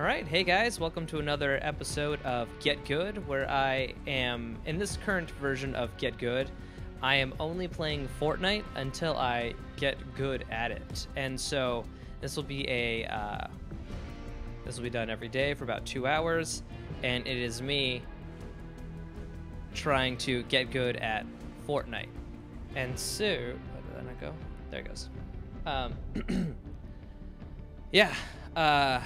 All right, hey guys, welcome to another episode of Get Good, where I am in this current version of Get Good. I am only playing Fortnite until I get good at it, and so this will be a uh, this will be done every day for about two hours, and it is me trying to get good at Fortnite. And so, where did that not go? There it goes. Um, yeah. Uh,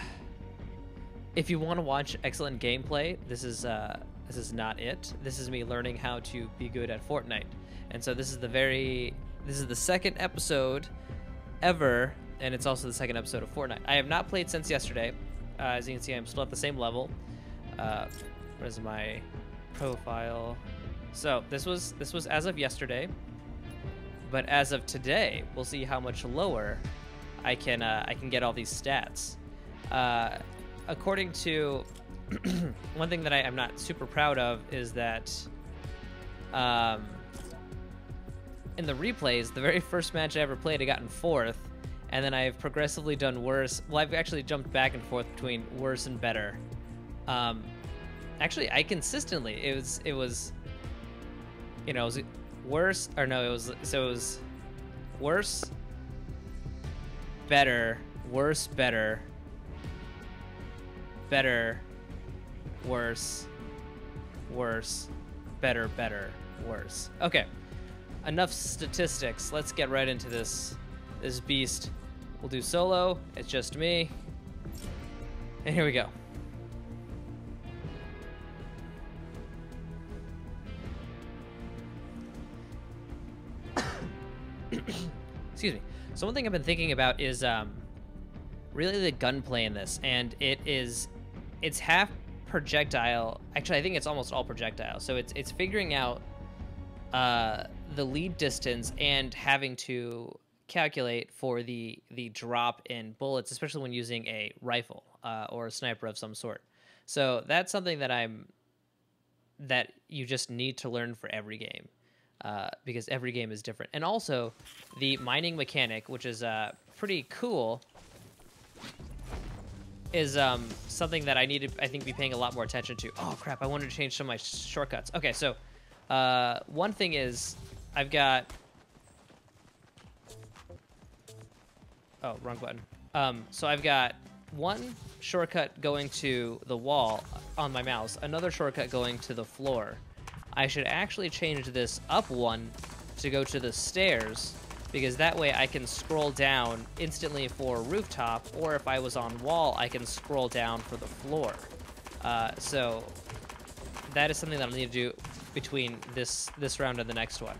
if you want to watch excellent gameplay, this is uh, this is not it. This is me learning how to be good at Fortnite. And so this is the very this is the second episode ever, and it's also the second episode of Fortnite. I have not played since yesterday. Uh, as you can see, I'm still at the same level. Uh, where's my profile? So this was this was as of yesterday, but as of today, we'll see how much lower I can uh, I can get all these stats. Uh, according to one thing that I, am not super proud of is that um, in the replays, the very first match I ever played, I got in fourth, and then I've progressively done worse. Well, I've actually jumped back and forth between worse and better. Um, actually, I consistently it was it was you know it was worse or no it was so it was worse, better, worse, better, better, worse, worse, better, better, worse. Okay, enough statistics. Let's get right into this this beast. We'll do solo. It's just me. And here we go. Excuse me. So one thing I've been thinking about is um, really the gunplay in this, and it is it's half projectile. Actually, I think it's almost all projectile. So it's it's figuring out uh, the lead distance and having to calculate for the the drop in bullets, especially when using a rifle uh, or a sniper of some sort. So that's something that I'm that you just need to learn for every game uh, because every game is different. And also the mining mechanic, which is uh, pretty cool, is um, something that I need to I think be paying a lot more attention to. Oh crap! I wanted to change some of my shortcuts. Okay, so uh, one thing is I've got oh wrong button. Um, so I've got one shortcut going to the wall on my mouse, another shortcut going to the floor. I should actually change this up one to go to the stairs because that way I can scroll down instantly for rooftop, or if I was on wall, I can scroll down for the floor. Uh, so that is something that I'll need to do between this this round and the next one.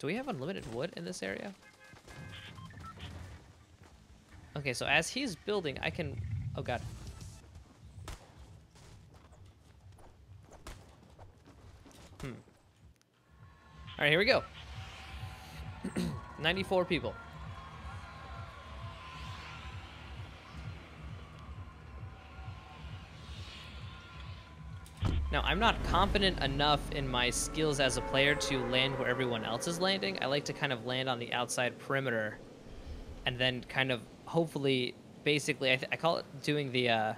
Do we have unlimited wood in this area? Okay, so as he's building, I can... Oh, God. Right, here we go. 94 people. Now, I'm not confident enough in my skills as a player to land where everyone else is landing. I like to kind of land on the outside perimeter and then kind of hopefully, basically, I, I call it doing the uh,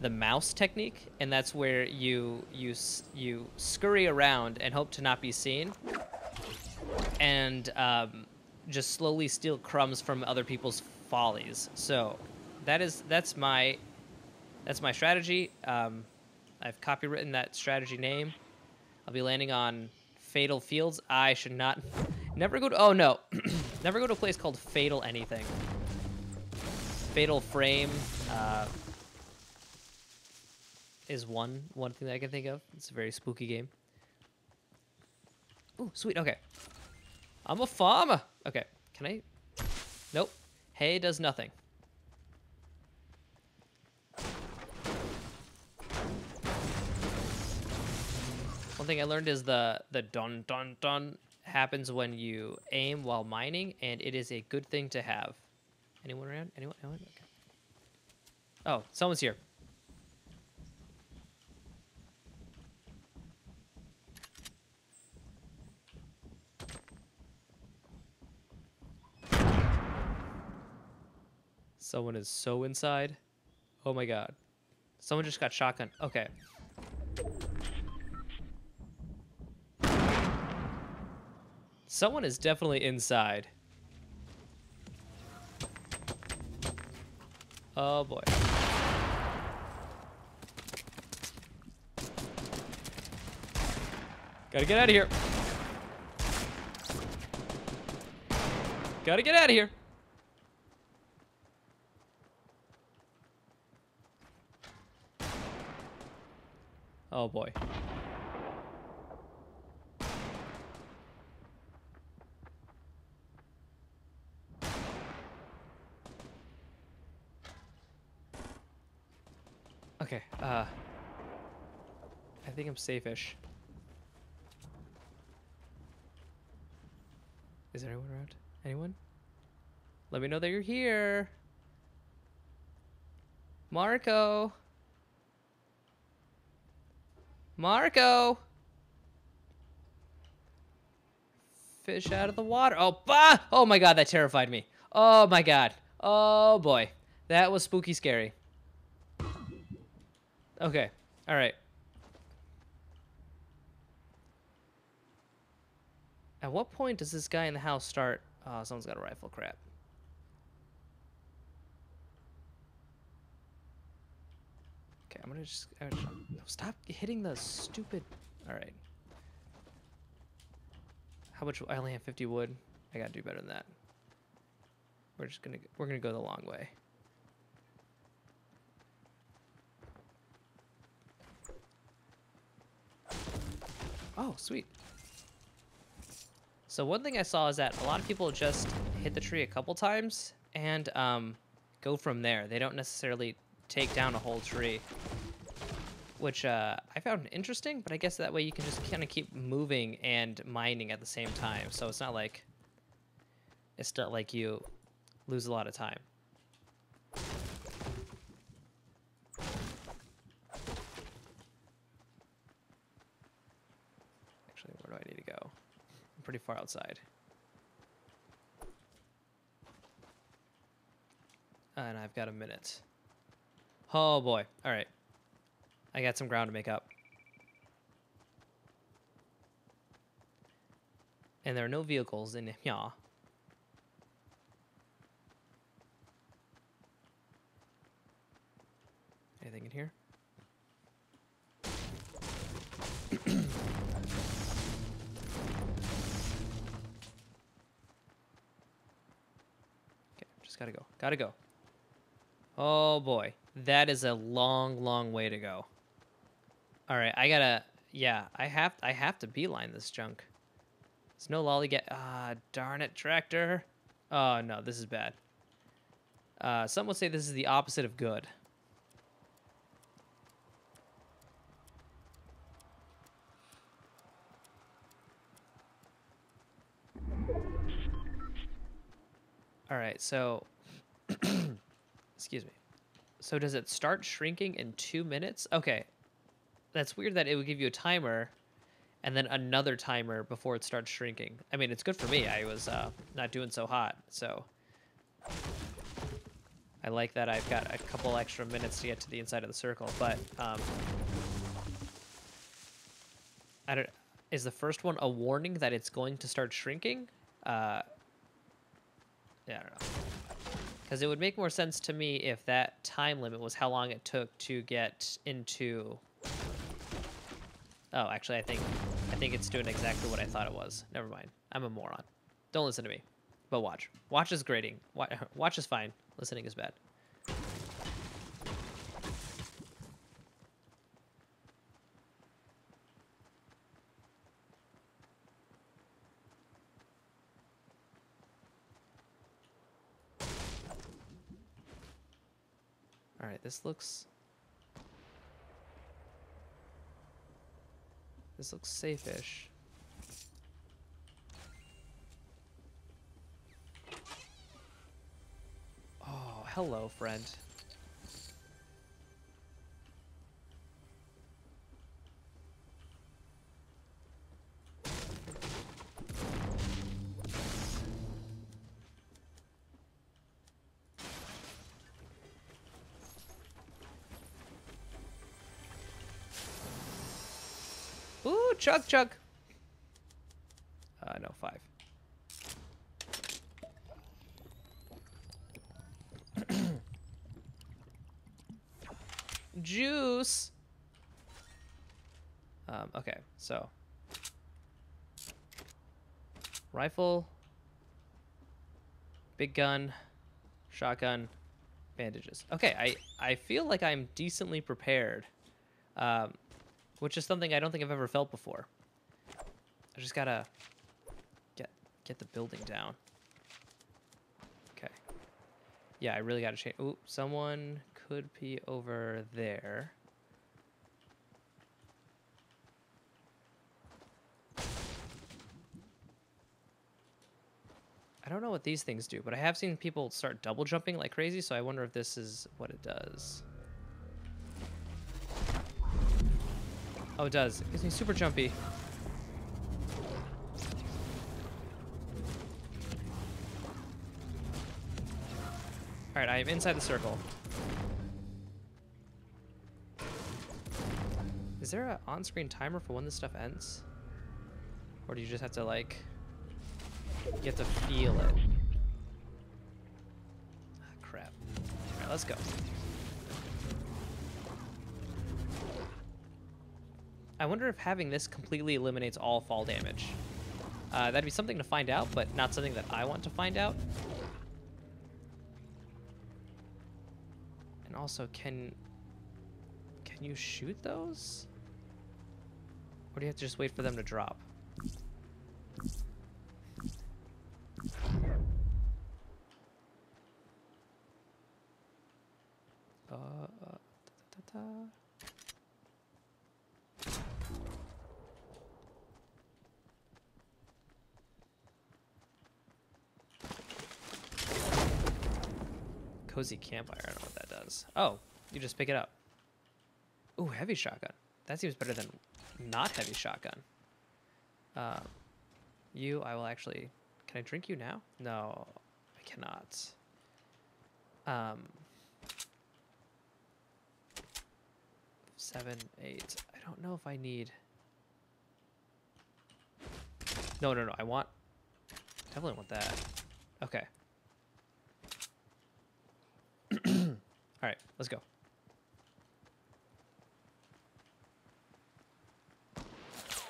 the mouse technique, and that's where you you you scurry around and hope to not be seen, and um, just slowly steal crumbs from other people's follies. So that is that's my that's my strategy. Um, I've copywritten that strategy name. I'll be landing on Fatal Fields. I should not never go to oh no never go to a place called Fatal anything. Fatal Frame uh, is one one thing that I can think of. It's a very spooky game. Oh, sweet. Okay. I'm a farmer. Okay. Can I? Nope. Hay does nothing. One thing I learned is the the dun dun dun happens when you aim while mining, and it is a good thing to have. Anyone around? Anyone? Anyone? Okay. Oh, someone's here. Someone is so inside. Oh my god. Someone just got shotgun. Okay. Someone is definitely inside. Oh boy. Gotta get out of here. Gotta get out of here. Oh boy. Okay, uh... I think I'm safe-ish. Is there anyone around? Anyone? Let me know that you're here. Marco. Marco. Fish out of the water. Oh, bah! Oh my god, that terrified me. Oh my god. Oh boy. That was spooky scary. Okay. All right. At what point does this guy in the house start? Oh, someone's got a rifle. Crap. Okay, I'm gonna just, I'm gonna stop hitting the stupid. All right. How much? I only have 50 wood. I gotta do better than that. We're just gonna we're gonna go the long way. Oh, sweet. So one thing I saw is that a lot of people just hit the tree a couple times and um, go from there. They don't necessarily take down a whole tree, which uh, I found interesting, but I guess that way you can just kind of keep moving and mining at the same time. So it's not like, it's not like you lose a lot of time. Actually, where do I need to go? I'm pretty far outside. And I've got a minute. Oh boy. All right. I got some ground to make up. And there are no vehicles in here. Anything in here? okay, just gotta go. Gotta go. Oh boy, that is a long, long way to go. All right, I gotta. Yeah, I have. I have to beeline this junk. There's no lollygag. Ah, darn it, tractor. Oh no, this is bad. Uh, some would say this is the opposite of good. All right, so excuse me. So does it start shrinking in two minutes? Okay, that's weird that it would give you a timer and then another timer before it starts shrinking. I mean, it's good for me. I was uh, not doing so hot, so I like that I've got a couple extra minutes to get to the inside of the circle. But um, I don't. Is the first one a warning that it's going to start shrinking? Uh, yeah, I don't know. Because it would make more sense to me if that time limit was how long it took to get into. Oh, actually, I think I think it's doing exactly what I thought it was. Never mind. I'm a moron. Don't listen to me. But watch. Watch is grading. Watch, watch is fine. Listening is bad. This looks This looks safe-ish. Oh, hello, friend. Chug, chug. Uh, no, five. Juice. Um, okay, so rifle, big gun, shotgun, bandages. Okay, I I feel like I'm decently prepared, um, which is something I don't think I've ever felt before. I just gotta get get the building down. Okay. Yeah, I really gotta change. Ooh, someone could be over there. I don't know what these things do, but I have seen people start double jumping like crazy, so I wonder if this is what it does. Oh, it does. It gives me super jumpy. Alright, I am inside the circle. Is there an on-screen timer for when this stuff ends? Or do you just have to, like... Have to feel it. Ah, crap. Alright, let's go. I wonder if having this completely eliminates all fall damage. Uh, that'd be something to find out, but not something that I want to find out. And also, can can you shoot those? Or do you have to just wait for them to drop? Uh, uh. Cozy campfire, I don't know what that does. Oh, you just pick it up. Ooh, heavy shotgun. That seems better than not heavy shotgun. Uh, you, I will actually... Can I drink you now? No, I cannot. Um, seven, eight. I don't know if I need... No, no, no. I want... Definitely want that. Okay. All right, let's go.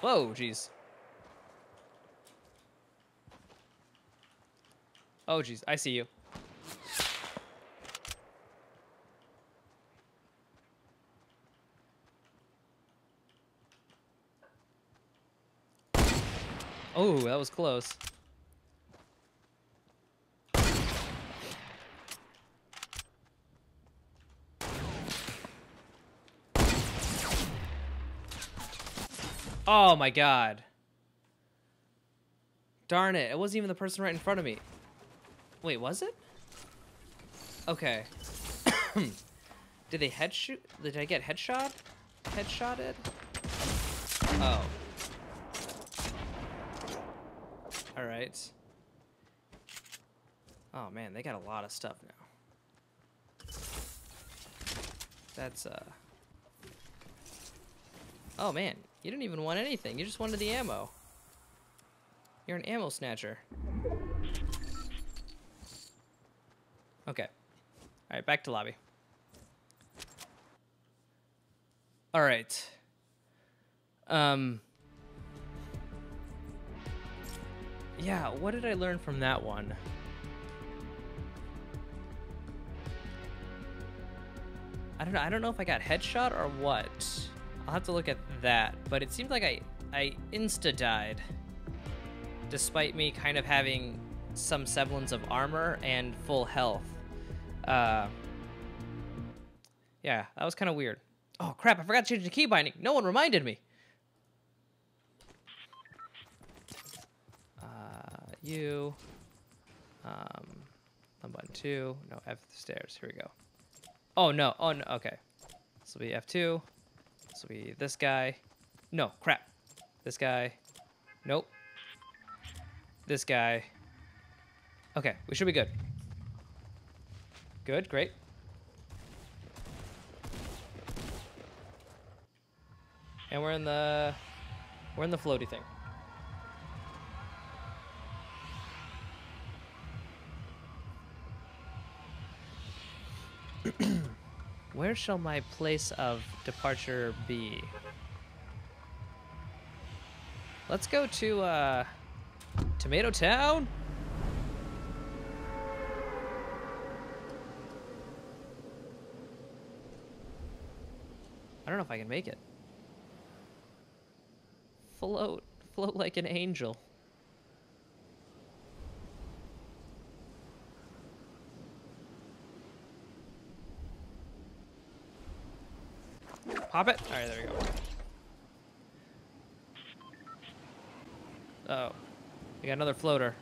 Whoa, jeez. Oh, jeez, I see you. Oh, that was close. Oh my god. Darn it, it wasn't even the person right in front of me. Wait, was it? Okay. Did they head shoot? Did I get headshot? Headshotted? Oh. Alright. Oh man, they got a lot of stuff now. That's, uh... Oh man, you didn't even want anything. You just wanted the ammo. You're an ammo snatcher. Okay. Alright, back to lobby. Alright. Um... Yeah, what did I learn from that one? I don't know. I don't know if I got headshot or what. I'll have to look at that, but it seemed like I, I insta-died, despite me kind of having some semblance of armor and full health. Uh, yeah, that was kind of weird. Oh crap, I forgot to change the key binding. No one reminded me. Uh, you, um, button two, no, F the stairs, here we go. Oh no, oh no, okay. This will be F2. So we this guy. No, crap. This guy. Nope. This guy. Okay, we should be good. Good, great. And we're in the We're in the floaty thing. Where shall my place of departure be? Let's go to uh, Tomato Town. I don't know if I can make it. Float, float like an angel. Pop it. All right, there we go. Oh, we got another floater.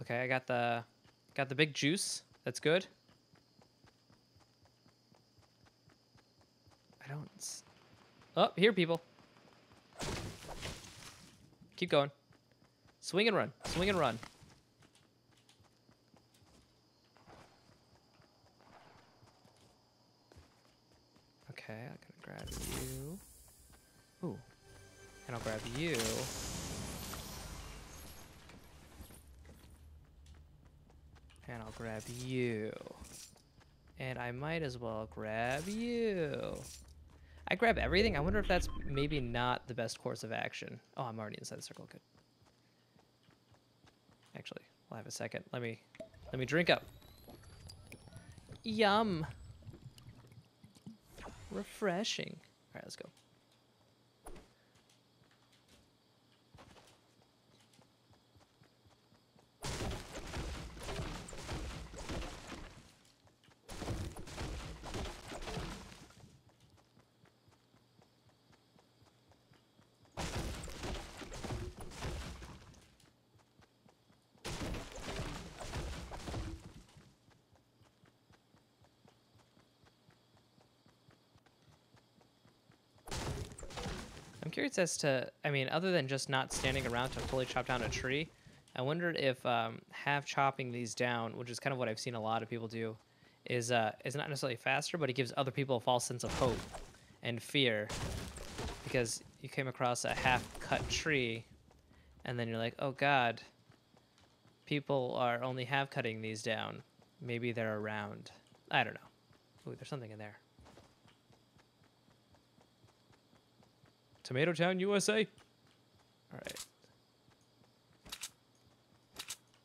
Okay, I got the got the big juice. That's good. I don't. s- Oh, here, people. Keep going. Swing and run. Swing and run. Okay, I'm gonna grab you. Ooh. And I'll grab you. And I'll grab you. And I might as well grab you. I grab everything. I wonder if that's maybe not the best course of action. Oh, I'm already inside the circle. Good. Actually, we'll have a second. Let me let me drink up. Yum. Refreshing. All right, let's go. Curious as to, I mean, other than just not standing around to fully chop down a tree, I wondered if um, half chopping these down, which is kind of what I've seen a lot of people do, is uh, is not necessarily faster, but it gives other people a false sense of hope and fear because you came across a half-cut tree, and then you're like, oh God, people are only half cutting these down. Maybe they're around. I don't know. Ooh, there's something in there. Tomato Town, USA. All right.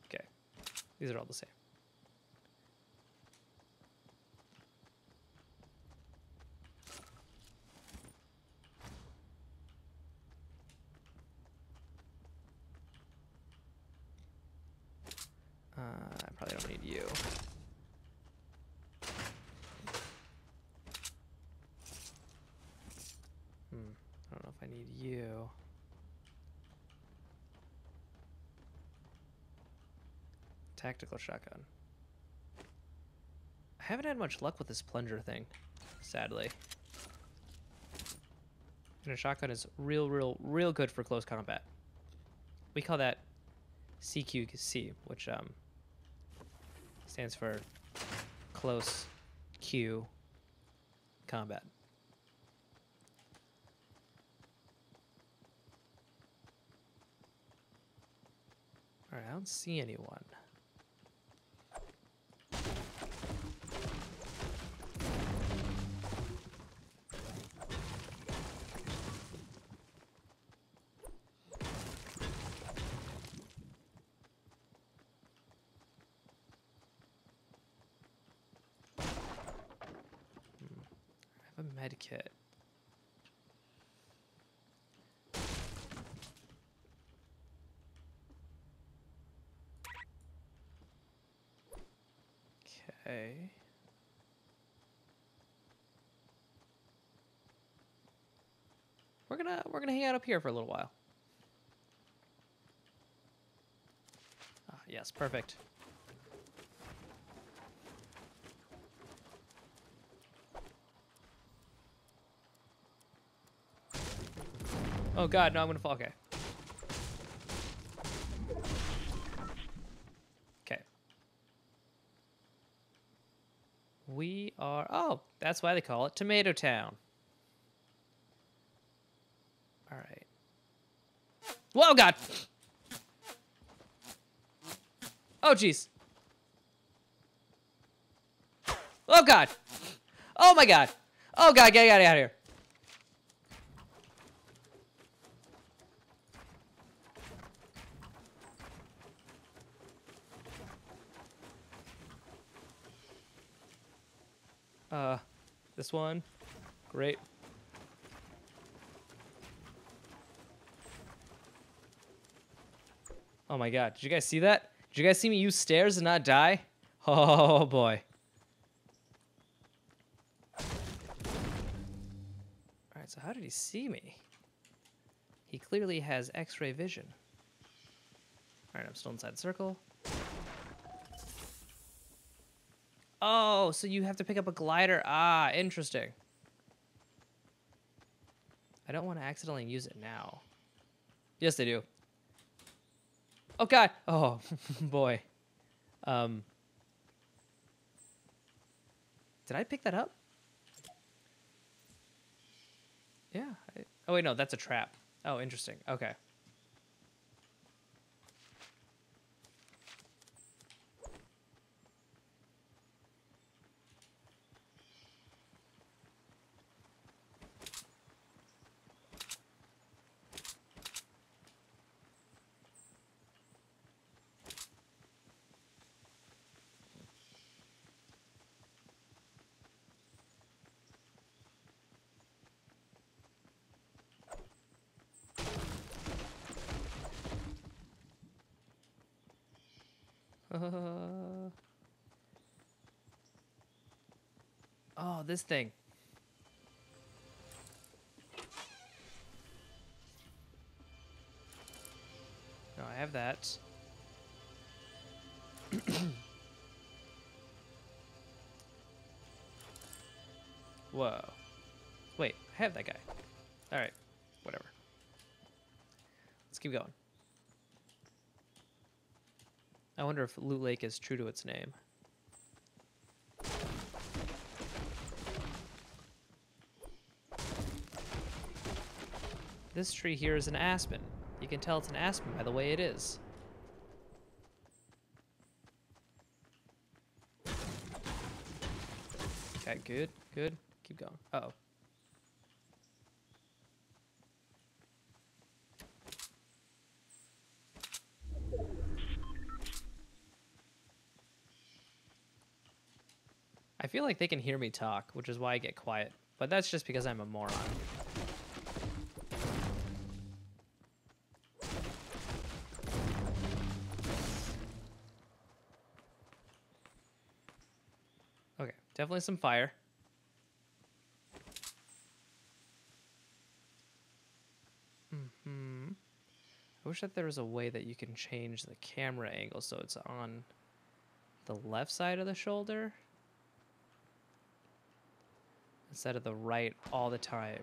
Okay. These are all the same. Uh, I probably don't need you. Hmm. I don't know if I need you. Tactical shotgun. I haven't had much luck with this plunger thing, sadly. And a shotgun is real, real, real good for close combat. We call that CQC, which um, stands for close Q combat. Alright, I don't see anyone. Hmm. I have a med kit. We're gonna we're gonna hang out up here for a little while. Ah, yes, perfect. Oh god, no, I'm gonna fall. Okay. We are. Oh, that's why they call it Tomato Town. All right. Whoa, God. Oh, jeez. Oh, God. Oh, my God. Oh, God, get out of here. Uh, this one. Great. Oh my god, did you guys see that? Did you guys see me use stairs and not die? Oh boy. Alright, so how did he see me? He clearly has x-ray vision. Alright, I'm still inside the circle. Oh, so you have to pick up a glider. Ah, interesting. I don't want to accidentally use it now. Yes, they do. Oh god. Oh boy. Um. Did I pick that up? Yeah. I, oh wait, no, that's a trap. Oh, interesting. Okay. Oh, this thing. No, I have that. Whoa. Wait, I have that guy. Alright, whatever. Let's keep going. I wonder if Loot Lake is true to its name. This tree here is an aspen. You can tell it's an aspen by the way it is. Okay, good, good. Keep going. Uh oh feel like they can hear me talk, which is why I get quiet. But that's just because I'm a moron. Okay, definitely some fire. hmm I wish that there was a way that you can change the camera angle so it's on the left side of the shoulder instead of the right all the time.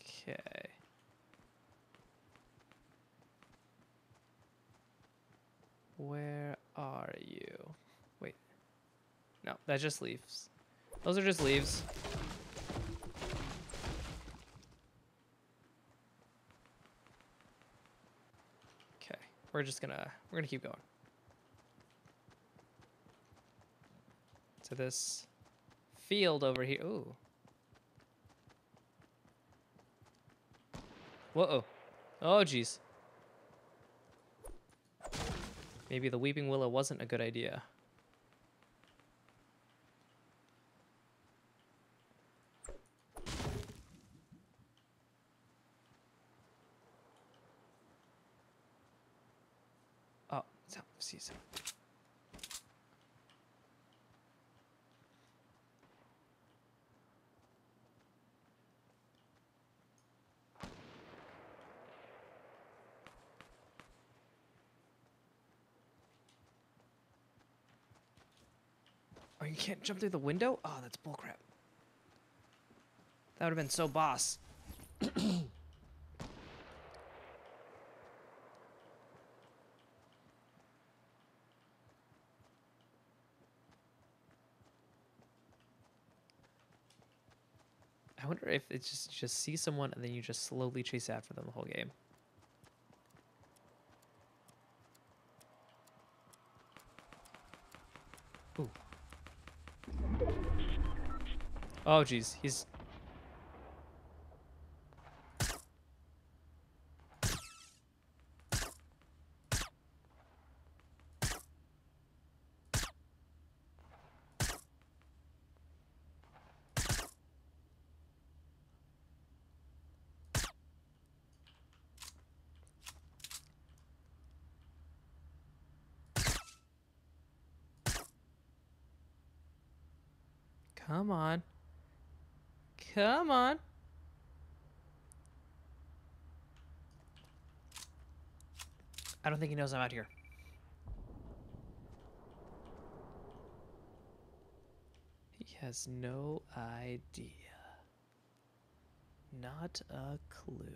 Okay. Where are you? Wait. No, that's just leaves. Those are just leaves. We're just gonna we're gonna keep going. To this field over here. Ooh. Whoa. Oh jeez. Maybe the weeping willow wasn't a good idea. season. Oh, you can't jump through the window? Oh, that's bullcrap. That would have been so boss. if it's just just see someone and then you just slowly chase after them the whole game. Ooh. Oh jeez, he's Come on. Come on. I don't think he knows I'm out here. He has no idea. Not a clue.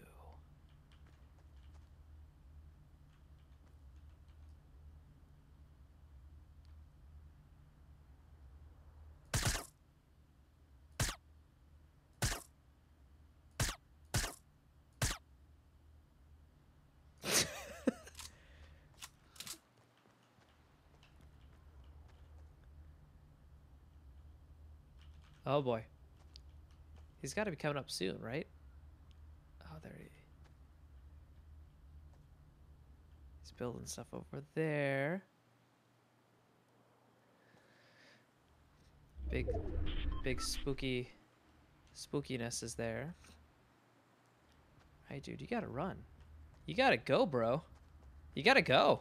Oh boy. He's got to be coming up soon, right? Oh, there he. is. He's building stuff over there. Big, big spooky, spookiness is there. Hey, dude, you gotta run. You gotta go, bro. You gotta go.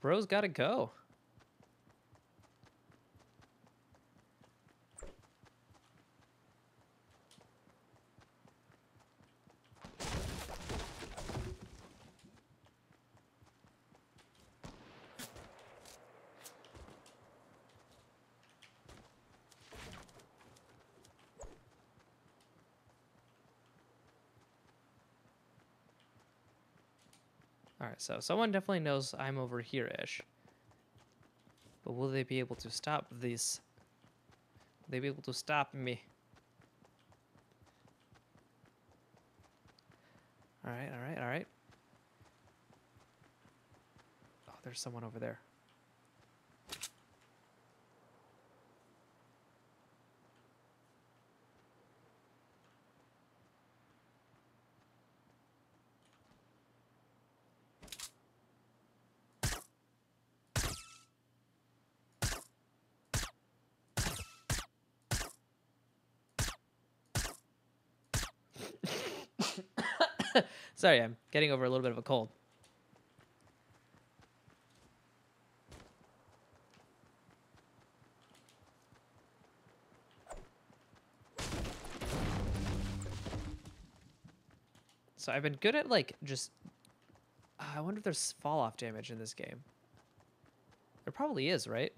Bro's gotta go. So someone definitely knows I'm over here-ish. But will they be able to stop this? Will they be able to stop me? Alright, alright, alright. Oh, there's someone over there. Sorry, I'm getting over a little bit of a cold. So I've been good at like just. Uh, I wonder if there's fall off damage in this game. There probably is, right?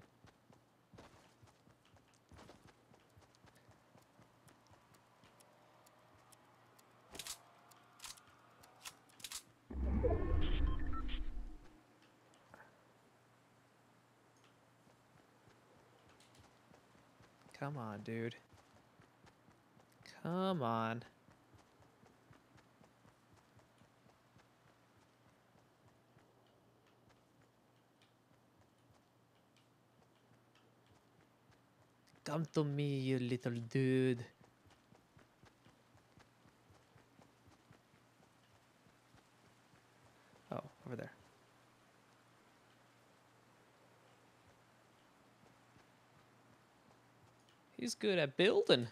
Come on, dude. Come on. Come to me, you little dude. Oh, over there. He's good at building.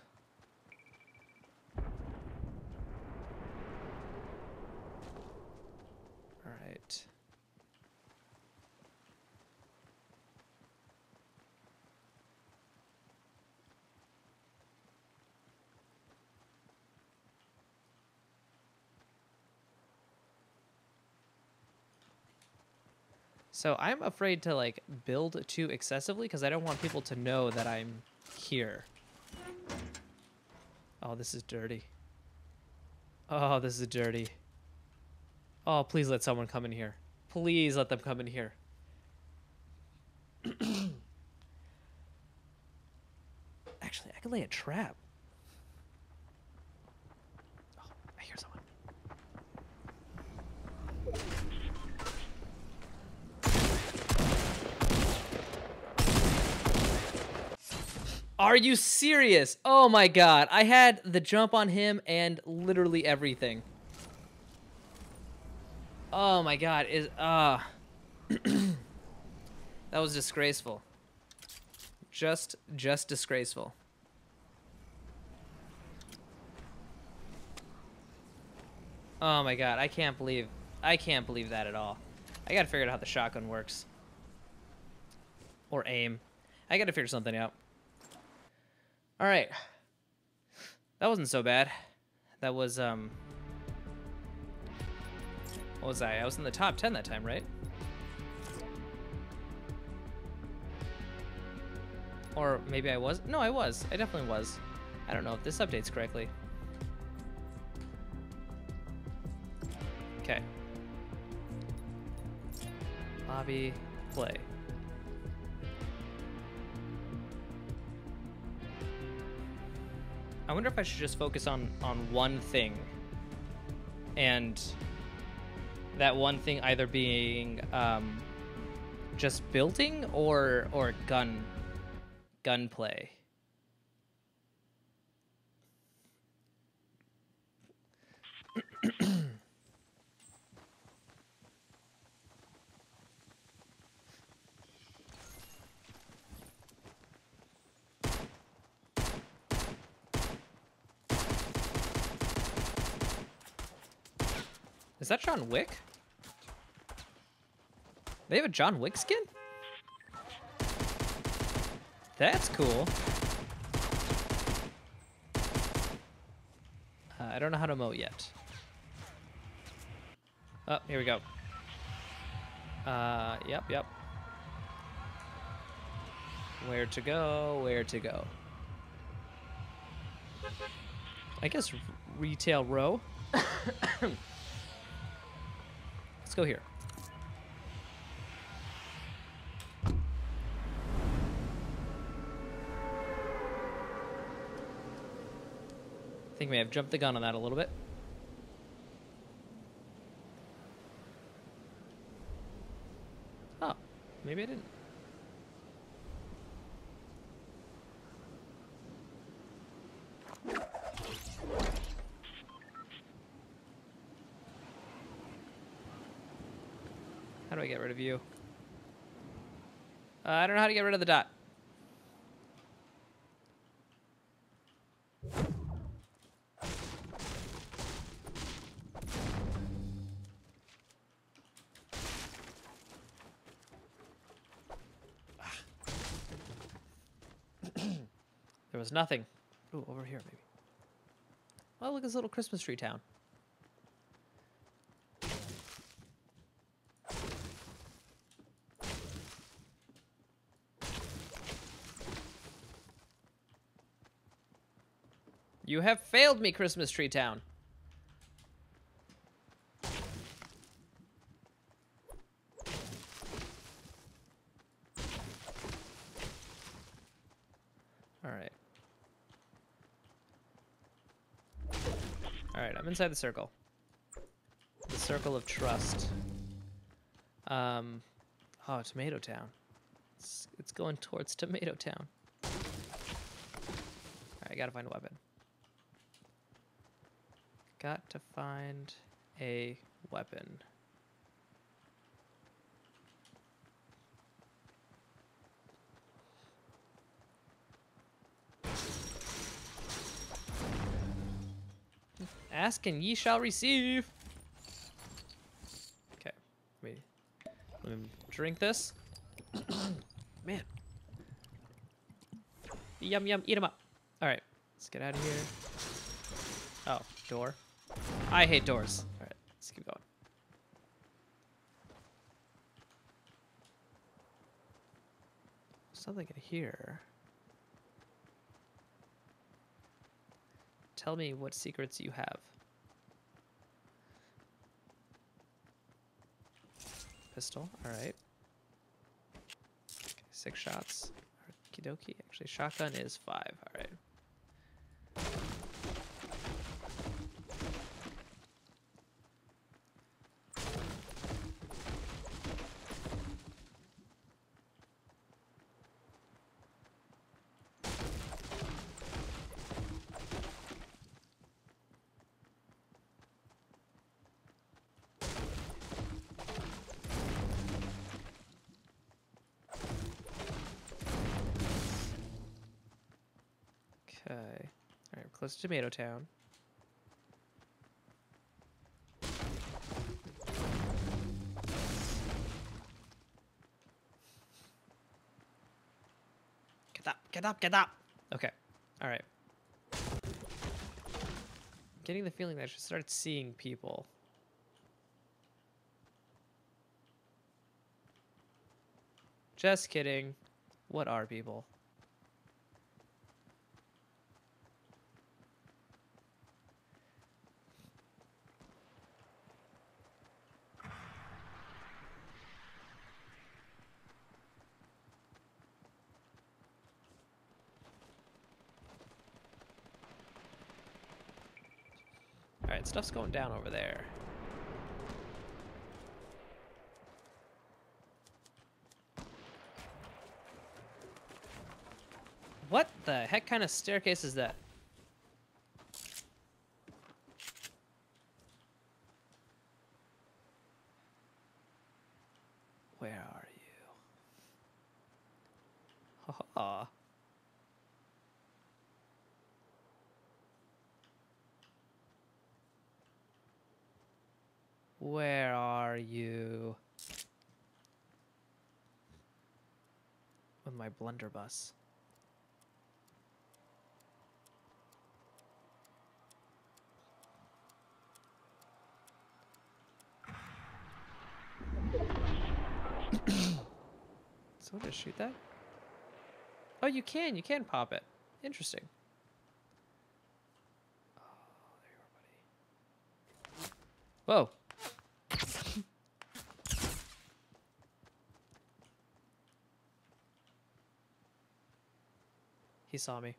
All right. So I'm afraid to like build too excessively because I don't want people to know that I'm here. Oh, this is dirty. Oh, this is dirty. Oh, please let someone come in here. Please let them come in here. Actually, I could lay a trap. Oh, I hear someone. Are you serious? Oh my god. I had the jump on him and literally everything. Oh my god. Is uh That was disgraceful. Just just disgraceful. Oh my god, I can't believe I can't believe that at all. I gotta figure out how the shotgun works. Or aim. I gotta figure something out. Alright. That wasn't so bad. That was, um... What was I? I was in the top 10 that time, right? Or maybe I was? No, I was. I definitely was. I don't know if this updates correctly. Okay. Lobby, play. I wonder if I should just focus on on one thing. And that one thing either being um, just building or or gun gunplay. that John Wick? They have a John Wick skin? That's cool. Uh, I don't know how to mow yet. Oh, here we go. Uh, yep, yep. Where to go, where to go. I guess retail row. Let's go here. I think we have jumped the gun on that a little bit. Oh, maybe I didn't. Get rid of you? Uh, I don't know how to get rid of the dot. there was nothing. Ooh, over here maybe. Oh, look at this little Christmas tree town. You have failed me, Christmas Tree Town. All right. All right, I'm inside the circle. The circle of trust. Um, oh, Tomato Town. It's, it's going towards Tomato Town. All right, I gotta find a weapon. Got to find a weapon. Ask and ye shall receive. Okay, let me, drink this. Man. Yum yum, eat them up. All right, let's get out of here. Oh, door. I hate doors. All right, let's keep going. something in here. Tell me what secrets you have. Pistol, alright. Okay, six shots. Okie dokie. Actually, shotgun is five, alright. Okay. Alright, close to Tomato Town. Get up, get up, get up! Okay. Alright. Getting the feeling that I should start seeing people. Just kidding. What are people? Stuff's going down over there. What the heck kind of staircase is that? Where are you? Ha ha. Where are you? With my blunderbuss. so just shoot that? Oh, you can. You can pop it. Interesting. Oh, there you are, buddy. Whoa. He saw me.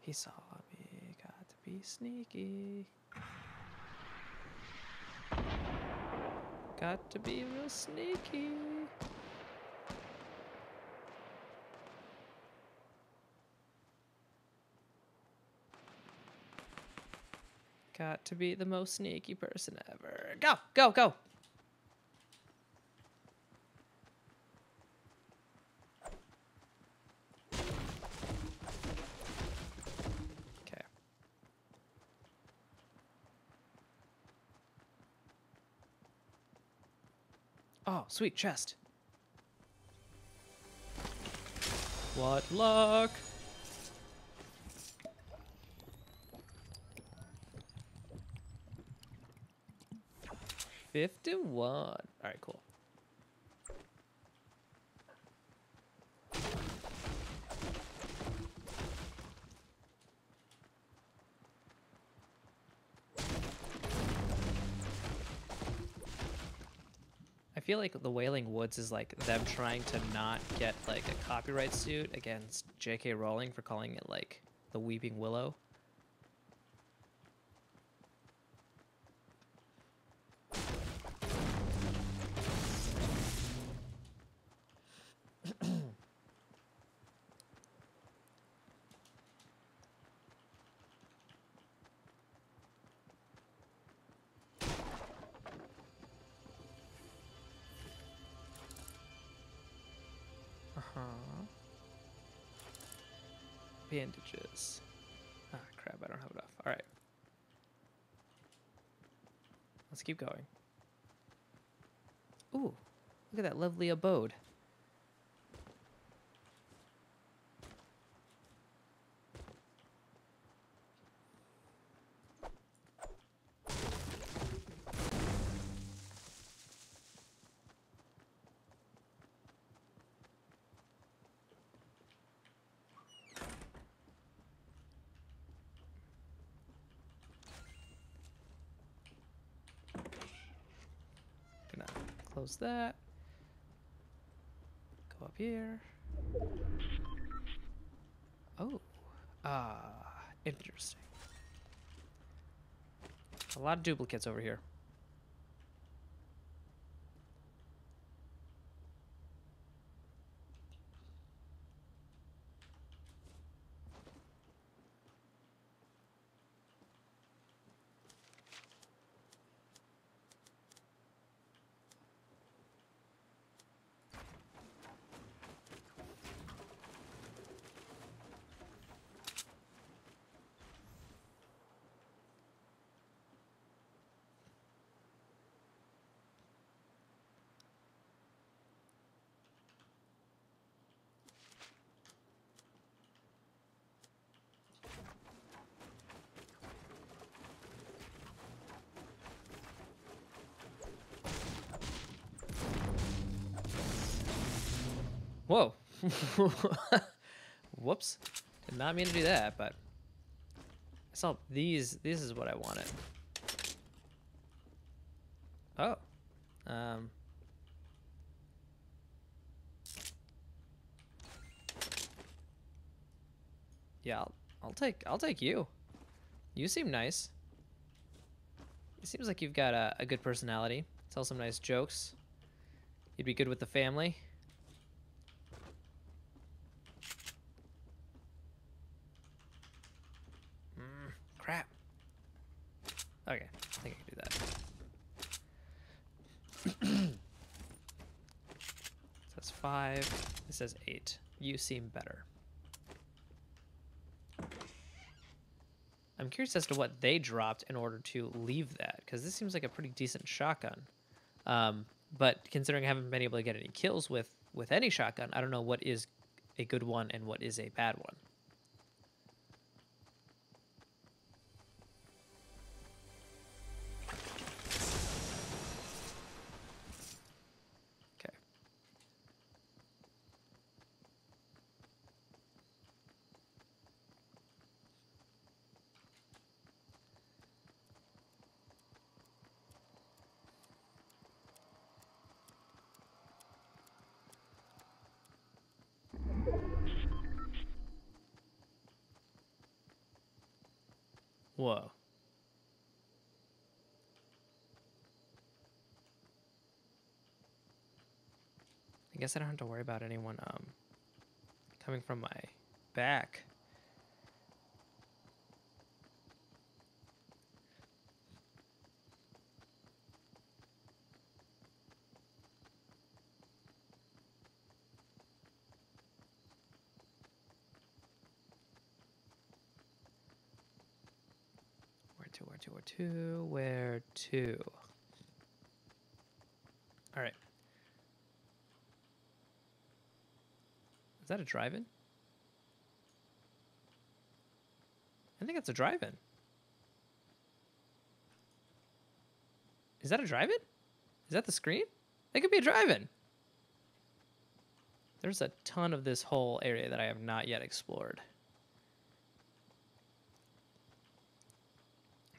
He saw me. Got to be sneaky. Got to be real sneaky. Got to be the most sneaky person ever. Go, go, go. Okay. Oh, sweet chest. What luck? Fifty-one. All right, cool. I feel like the Wailing Woods is like them trying to not get like a copyright suit against J.K. Rowling for calling it like the Weeping Willow. Bandages. Ah, crap, I don't have enough. All right. Let's keep going. Ooh, look at that lovely abode. Close that. Go up here. Oh. Ah, interesting. A lot of duplicates over here. Whoa. Whoops. Did not mean to do that, but I saw these. This is what I wanted. Oh. Um. Yeah, I'll, I'll take I'll take you. You seem nice. It seems like you've got a, a good personality. Tell some nice jokes. You'd be good with the family. Okay, I think I can do that. It says five. It says eight. You seem better. I'm curious as to what they dropped in order to leave that, because this seems like a pretty decent shotgun. Um, but considering I haven't been able to get any kills with with any shotgun, I don't know what is a good one and what is a bad one. Okay. Whoa. I guess I don't have to worry about anyone um coming from my back. Where to, where to, where to, where to? All right. Is that a drive-in? I think it's a drive-in. Is that a drive-in? Is that the screen? That could be a drive-in. There's a ton of this whole area that I have not yet explored.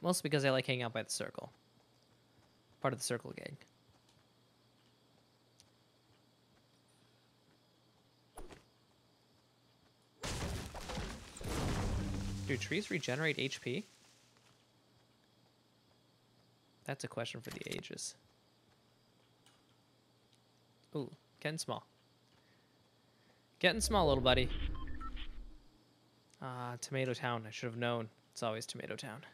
Mostly because I like hanging out by the circle. Part of the circle gang. Do trees regenerate HP? That's a question for the ages. Ooh, getting small. Getting small, little buddy. Ah, Tomato Town. I should have known. It's always Tomato Town.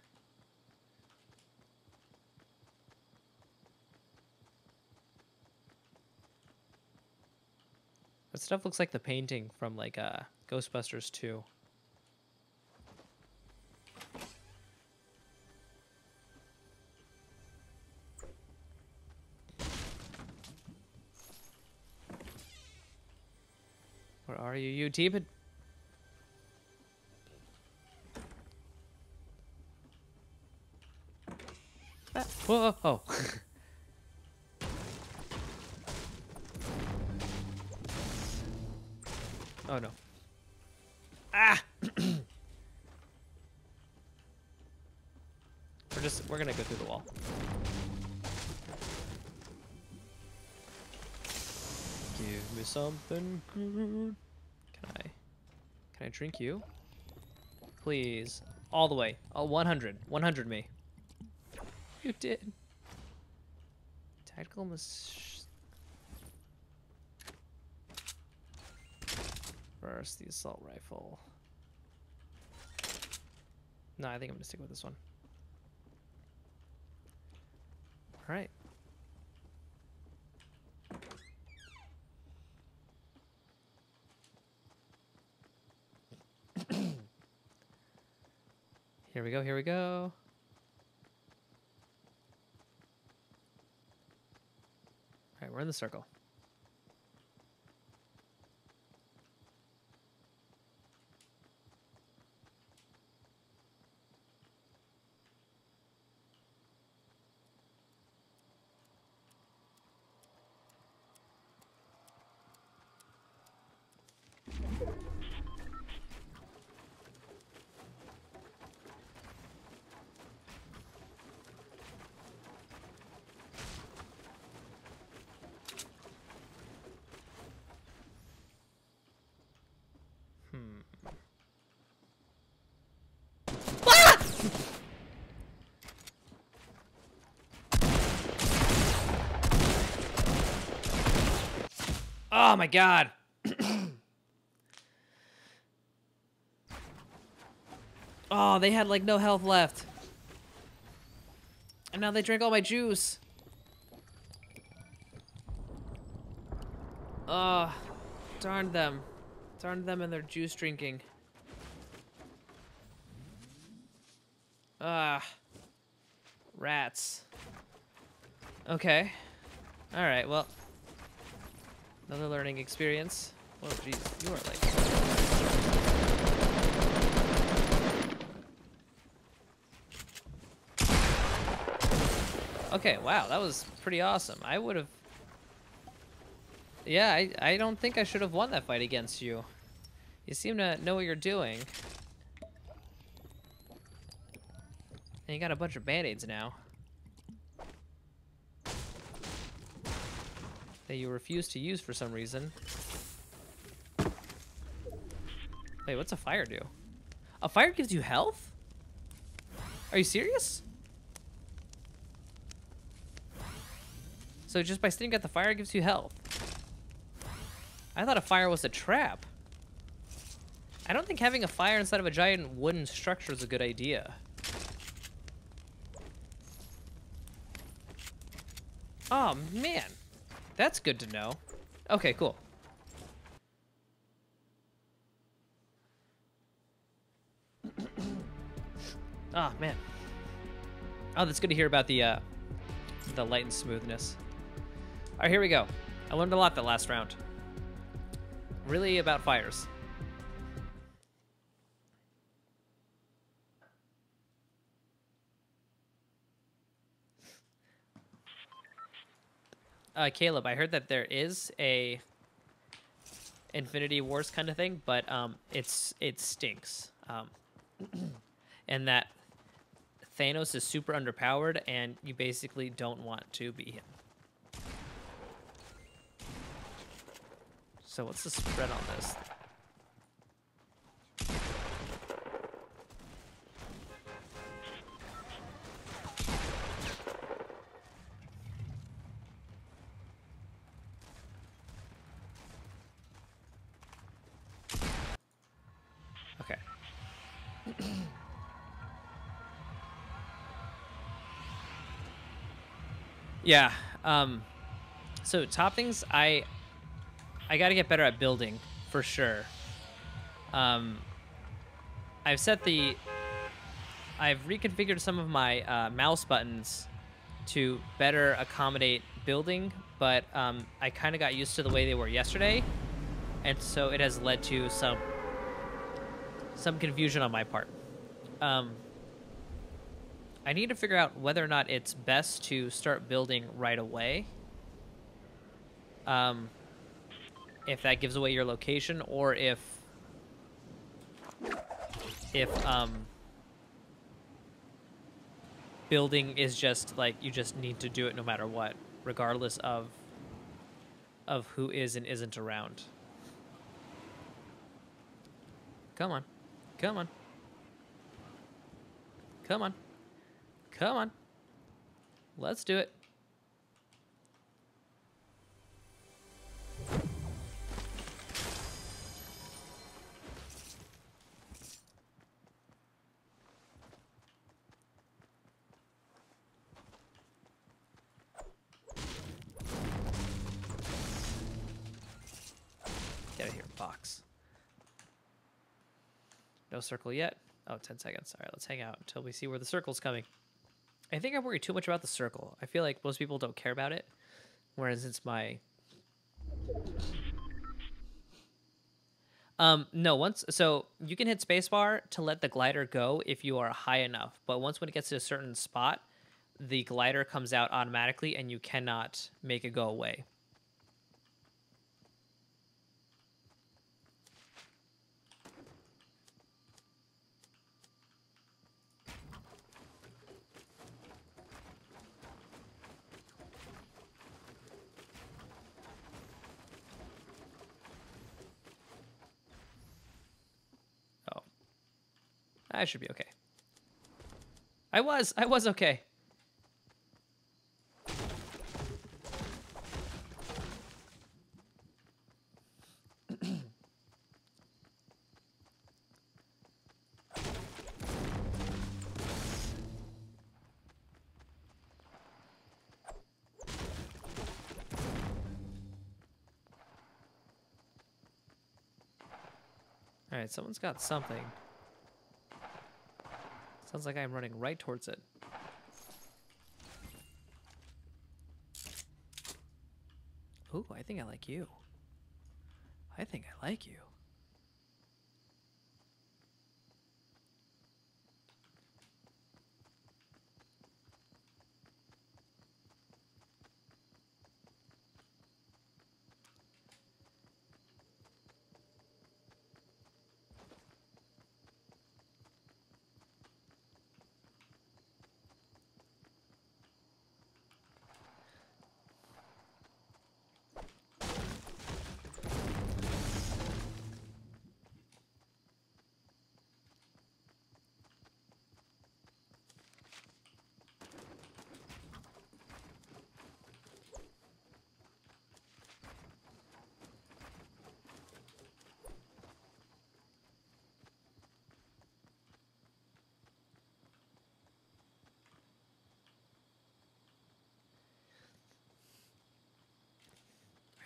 That stuff looks like the painting from like uh Ghostbusters 2. Are you, you Tepid? Ah, whoa, oh. oh no. Ah! we're just, we're gonna go through the wall. Give me something good. Can I? Drink you? Please. All the way. Oh, 100. 100 me. You did. Tactical must. First, the assault rifle. No, I think I'm gonna stick with this one. All here we go, here we go. All right, we're in the circle. Oh my god. oh, they had like no health left. And now they drank all my juice. Oh, darn them. Darn them and their juice drinking. Ah. Rats. Okay. Alright, well. Another learning experience. Oh, jeez, you are like... Okay, wow, that was pretty awesome. I would have... Yeah, I, I don't think I should have won that fight against you. You seem to know what you're doing. And you got a bunch of band-aids now. That you refuse to use for some reason. Wait, what's a fire do? A fire gives you health? Are you serious? So just by sitting at the fire gives you health. I thought a fire was a trap. I don't think having a fire inside of a giant wooden structure is a good idea. Oh, man. That's good to know. Okay, cool. Ah, oh, man. Oh, that's good to hear about the, uh, the light and smoothness. All right, here we go. I learned a lot that last round. Really about fires. Uh, Caleb, I heard that there is a Infinity Wars kind of thing, but um, it's it stinks. Um, and that Thanos is super underpowered, and you basically don't want to be him. So what's the spread on this? Yeah. Um, so toppings, I I got to get better at building for sure. Um, I've set the I've reconfigured some of my uh, mouse buttons to better accommodate building, but um, I kind of got used to the way they were yesterday, and so it has led to some some confusion on my part. Um, I need to figure out whether or not it's best to start building right away. Um, if that gives away your location, or if if um, building is just like you just need to do it no matter what, regardless of of who is and isn't around. Come on. Come on. Come on. Come on. Let's do it. Get out of here, box. No circle yet. Oh, 10 seconds. All right, let's hang out until we see where the circle's coming. I think I worry too much about the circle. I feel like most people don't care about it. Whereas it's my... Um, no, once... So you can hit spacebar to let the glider go if you are high enough. But once when it gets to a certain spot, the glider comes out automatically and you cannot make it go away. Oh. I should be okay. I was. I was okay. All right, someone's got something. Sounds like I'm running right towards it. Ooh, I think I like you. I think I like you.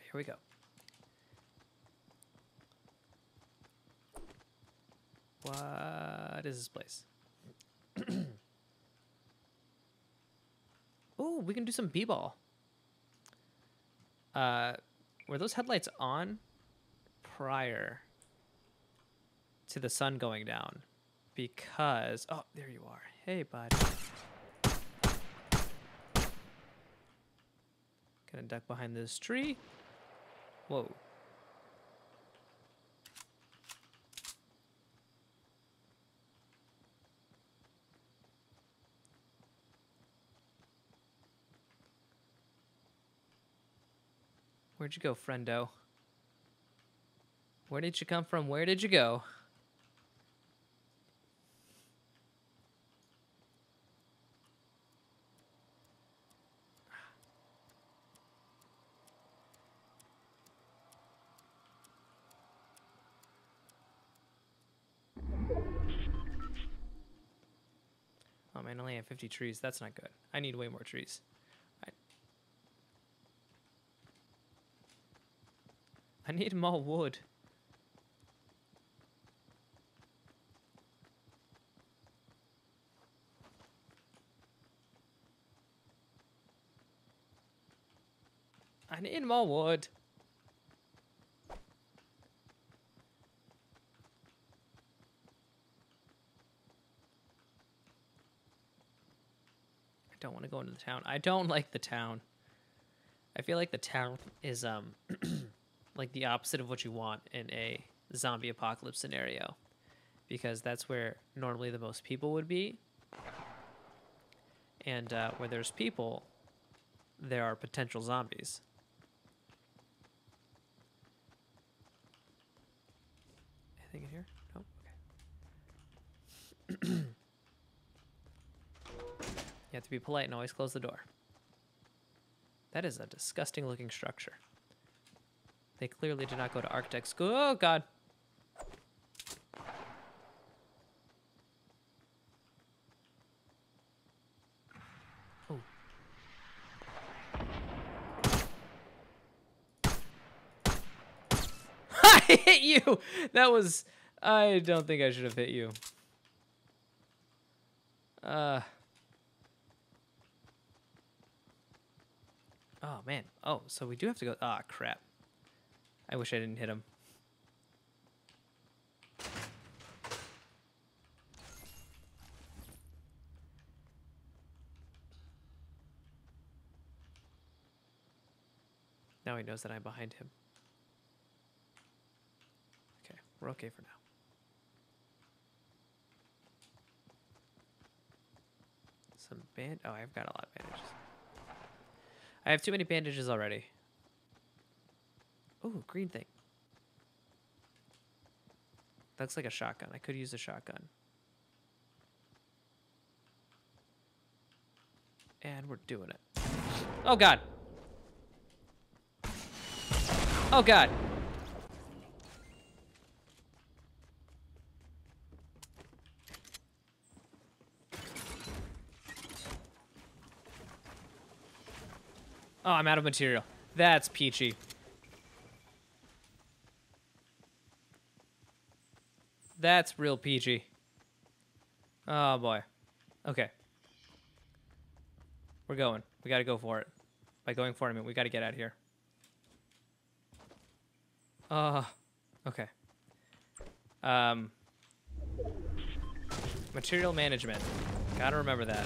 Here we go. What is this place? oh, we can do some b-ball. Uh, were those headlights on prior to the sun going down? Because oh, there you are. Hey, bud. Gonna duck behind this tree. Whoa. Where'd you go, friendo? Where did you come from? Where did you go? 50 trees. That's not good. I need way more trees. I, I need more wood. I need more wood. don't want to go into the town. I don't like the town. I feel like the town is um like the opposite of what you want in a zombie apocalypse scenario because that's where normally the most people would be. And uh, where there's people, there are potential zombies. Anything in here? No? Okay. you have to be polite and always close the door. That is a disgusting looking structure. They clearly did not go to architect school. Oh, God. Oh. I hit you! That was... I don't think I should have hit you. Uh... Oh, man. Oh, so we do have to go... Ah, crap. I wish I didn't hit him. Now he knows that I'm behind him. Okay, we're okay for now. Some band. Oh, I've got a lot of bandages. I have too many bandages already. Ooh, green thing. Looks like a shotgun. I could use a shotgun. And we're doing it. Oh, God. Oh, God. Oh, I'm out of material. That's peachy. That's real peachy. Oh, boy. Okay. We're going. We got to go for it. By going for it, we got to get out of here. Uh, okay. Um, material management. Gotta remember that.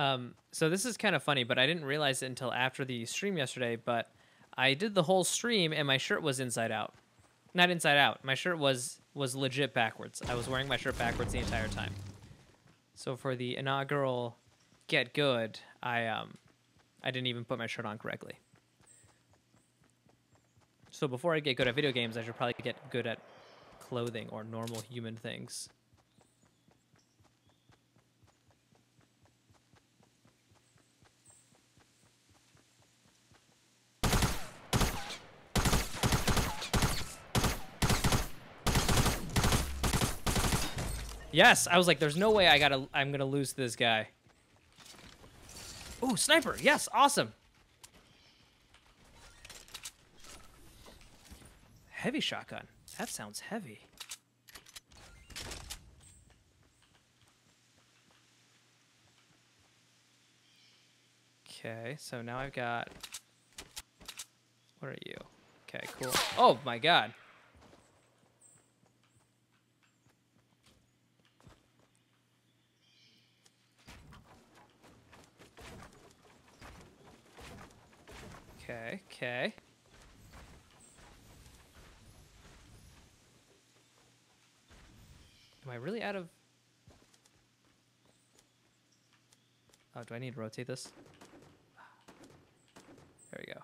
Um, so this is kind of funny, but I didn't realize it until after the stream yesterday. But I did the whole stream, and my shirt was inside out. Not inside out. My shirt was was legit backwards. I was wearing my shirt backwards the entire time. So for the inaugural get good, I um, I didn't even put my shirt on correctly. So before I get good at video games, I should probably get good at clothing or normal human things. Yes, I was like, there's no way I gotta, I'm gonna lose this guy. Ooh, sniper. Yes, awesome. Heavy shotgun. That sounds heavy. Okay, so now I've got... What are you? Okay, cool. Oh my god. Okay, okay. Am I really out of... Oh, do I need to rotate this? There we go.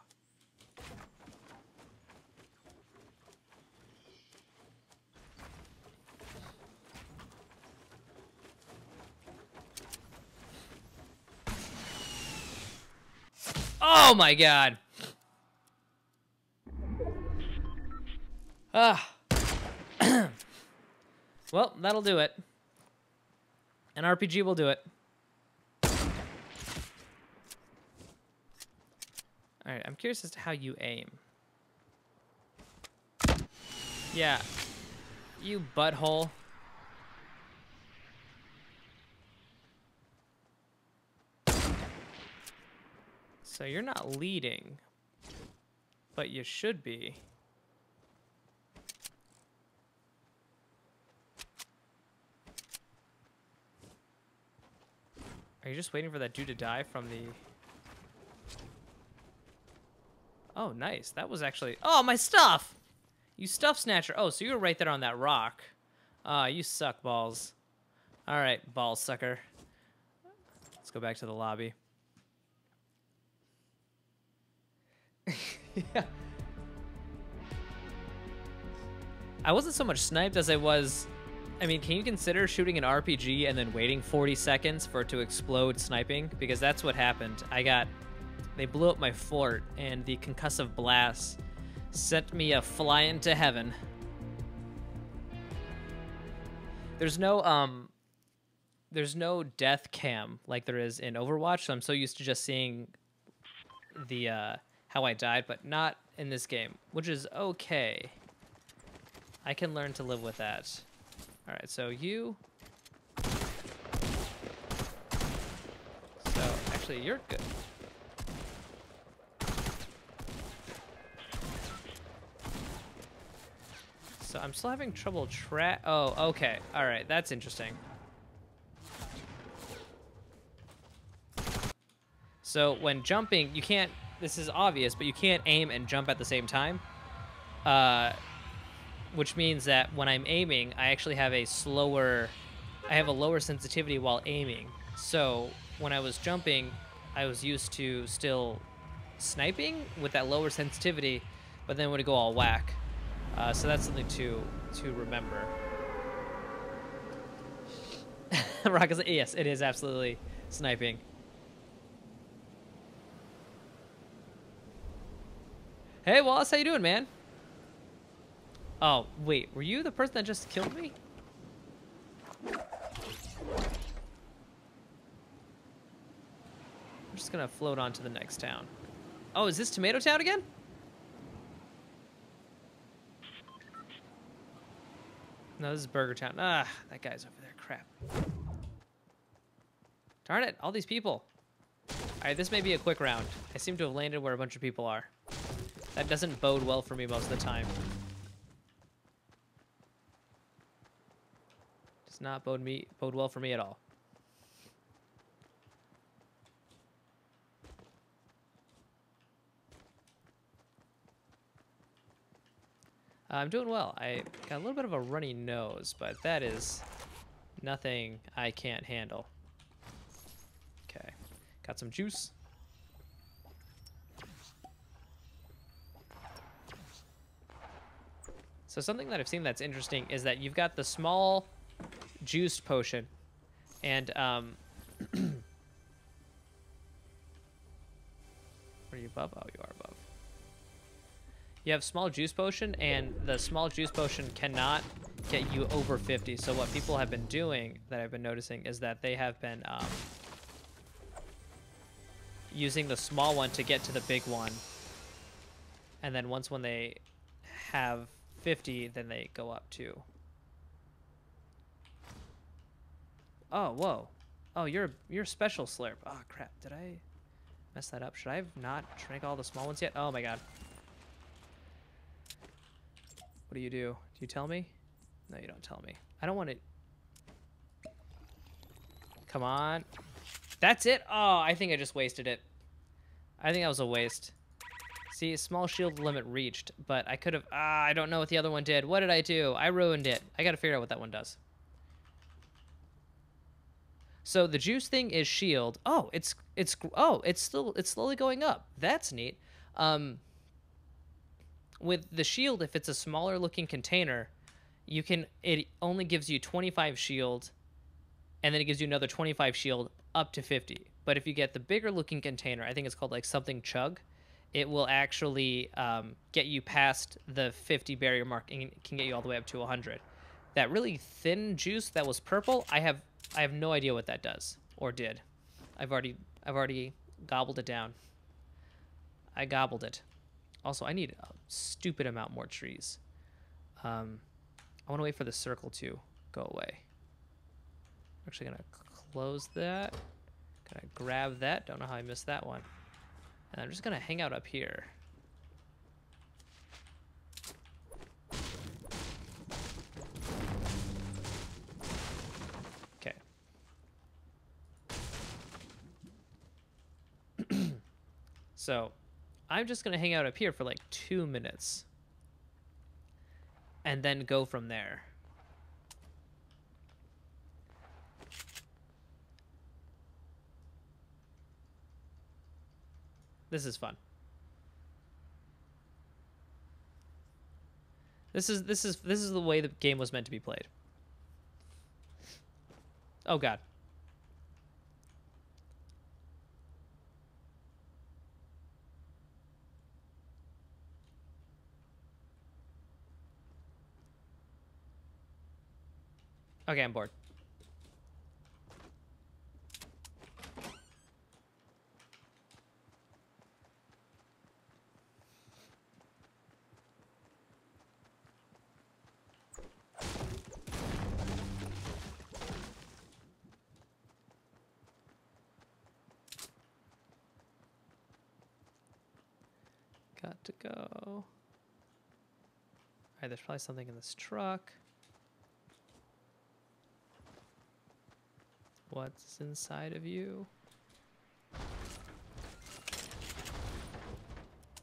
Oh my god! Ah. well, that'll do it. An RPG will do it. Alright, I'm curious as to how you aim. Yeah. You butthole. So you're not leading, but you should be. Are you just waiting for that dude to die from the... Oh, nice. That was actually... Oh, my stuff! You stuff snatcher. Oh, so you were right there on that rock. Ah, uh, you suck, balls. All right, ball sucker. Let's go back to the lobby. yeah. I wasn't so much sniped as I was I mean, can you consider shooting an RPG and then waiting 40 seconds for it to explode sniping? Because that's what happened. I got... They blew up my fort, and the concussive blast sent me a flying to heaven. There's no, um... There's no death cam like there is in Overwatch, so I'm so used to just seeing the, uh, how I died, but not in this game, which is okay. I can learn to live with that. All right, so you. So actually, you're good. So I'm still having trouble tra- Oh, okay. All right, that's interesting. So when jumping, you can't, this is obvious, but you can't aim and jump at the same time. Uh, which means that when I'm aiming, I actually have a slower, I have a lower sensitivity while aiming. So when I was jumping, I was used to still sniping with that lower sensitivity, but then would go all whack. Uh, so that's something to to remember. Rock is yes, it is absolutely sniping. Hey Wallace, how you doing, man? Oh, wait, were you the person that just killed me? I'm just gonna float on to the next town. Oh, is this Tomato Town again? No, this is Burger Town. Ah, that guy's over there. Crap. Darn it, all these people. All right, this may be a quick round. I seem to have landed where a bunch of people are. That doesn't bode well for me most of the time. Does not bode me bode well for me at all. Uh, I'm doing well. I got a little bit of a runny nose, but that is nothing I can't handle. Okay, got some juice. So something that I've seen that's interesting is that you've got the small juiced potion. And, um... are you above? Oh, you are above. You have small juice potion, and the small juice potion cannot get you over 50. So what people have been doing, that I've been noticing, is that they have been um, using the small one to get to the big one. And then once when they have 50, then they go up to Oh, whoa. Oh, you're you're special slurp. Oh, crap. Did I mess that up? Should I have not drank all the small ones yet? Oh, my God. What do you do? Do you tell me? No, you don't tell me. I don't want to... Come on. That's it? Oh, I think I just wasted it. I think that was a waste. See, small shield limit reached, but I could have... Ah, I don't know what the other one did. What did I do? I ruined it. I got to figure out what that one does. So the juice thing is shield. Oh, it's it's oh, it's still it's slowly going up. That's neat. Um, with the shield, if it's a smaller looking container, you can it only gives you 25 shield, and then it gives you another 25 shield up to 50. But if you get the bigger looking container, I think it's called like something chug, it will actually um, get you past the 50 barrier mark and can get you all the way up to 100. That really thin juice that was purple, I have I have no idea what that does or did. I've already I've already gobbled it down. I gobbled it. Also, I need a stupid amount more trees. Um, I want to wait for the circle to go away. I'm actually gonna close that. Gonna grab that. Don't know how I missed that one. And I'm just gonna hang out up here. So I'm just going to hang out up here for like two minutes and then go from there. This is fun. This is this is this is the way the game was meant to be played. Oh god. Okay, I'm bored. Got to go. All right, there's probably something in this truck. What's inside of you?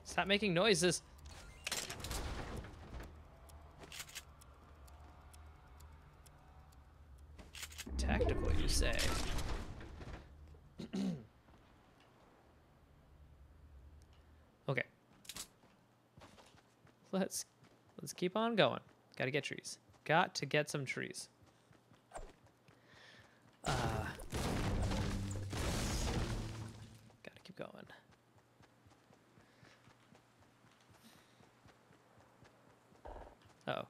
Stop making noises. Tactical, you say? okay. Let's let's keep on going. Got to get trees. Got to get some trees. Uh, gotta keep going. Uh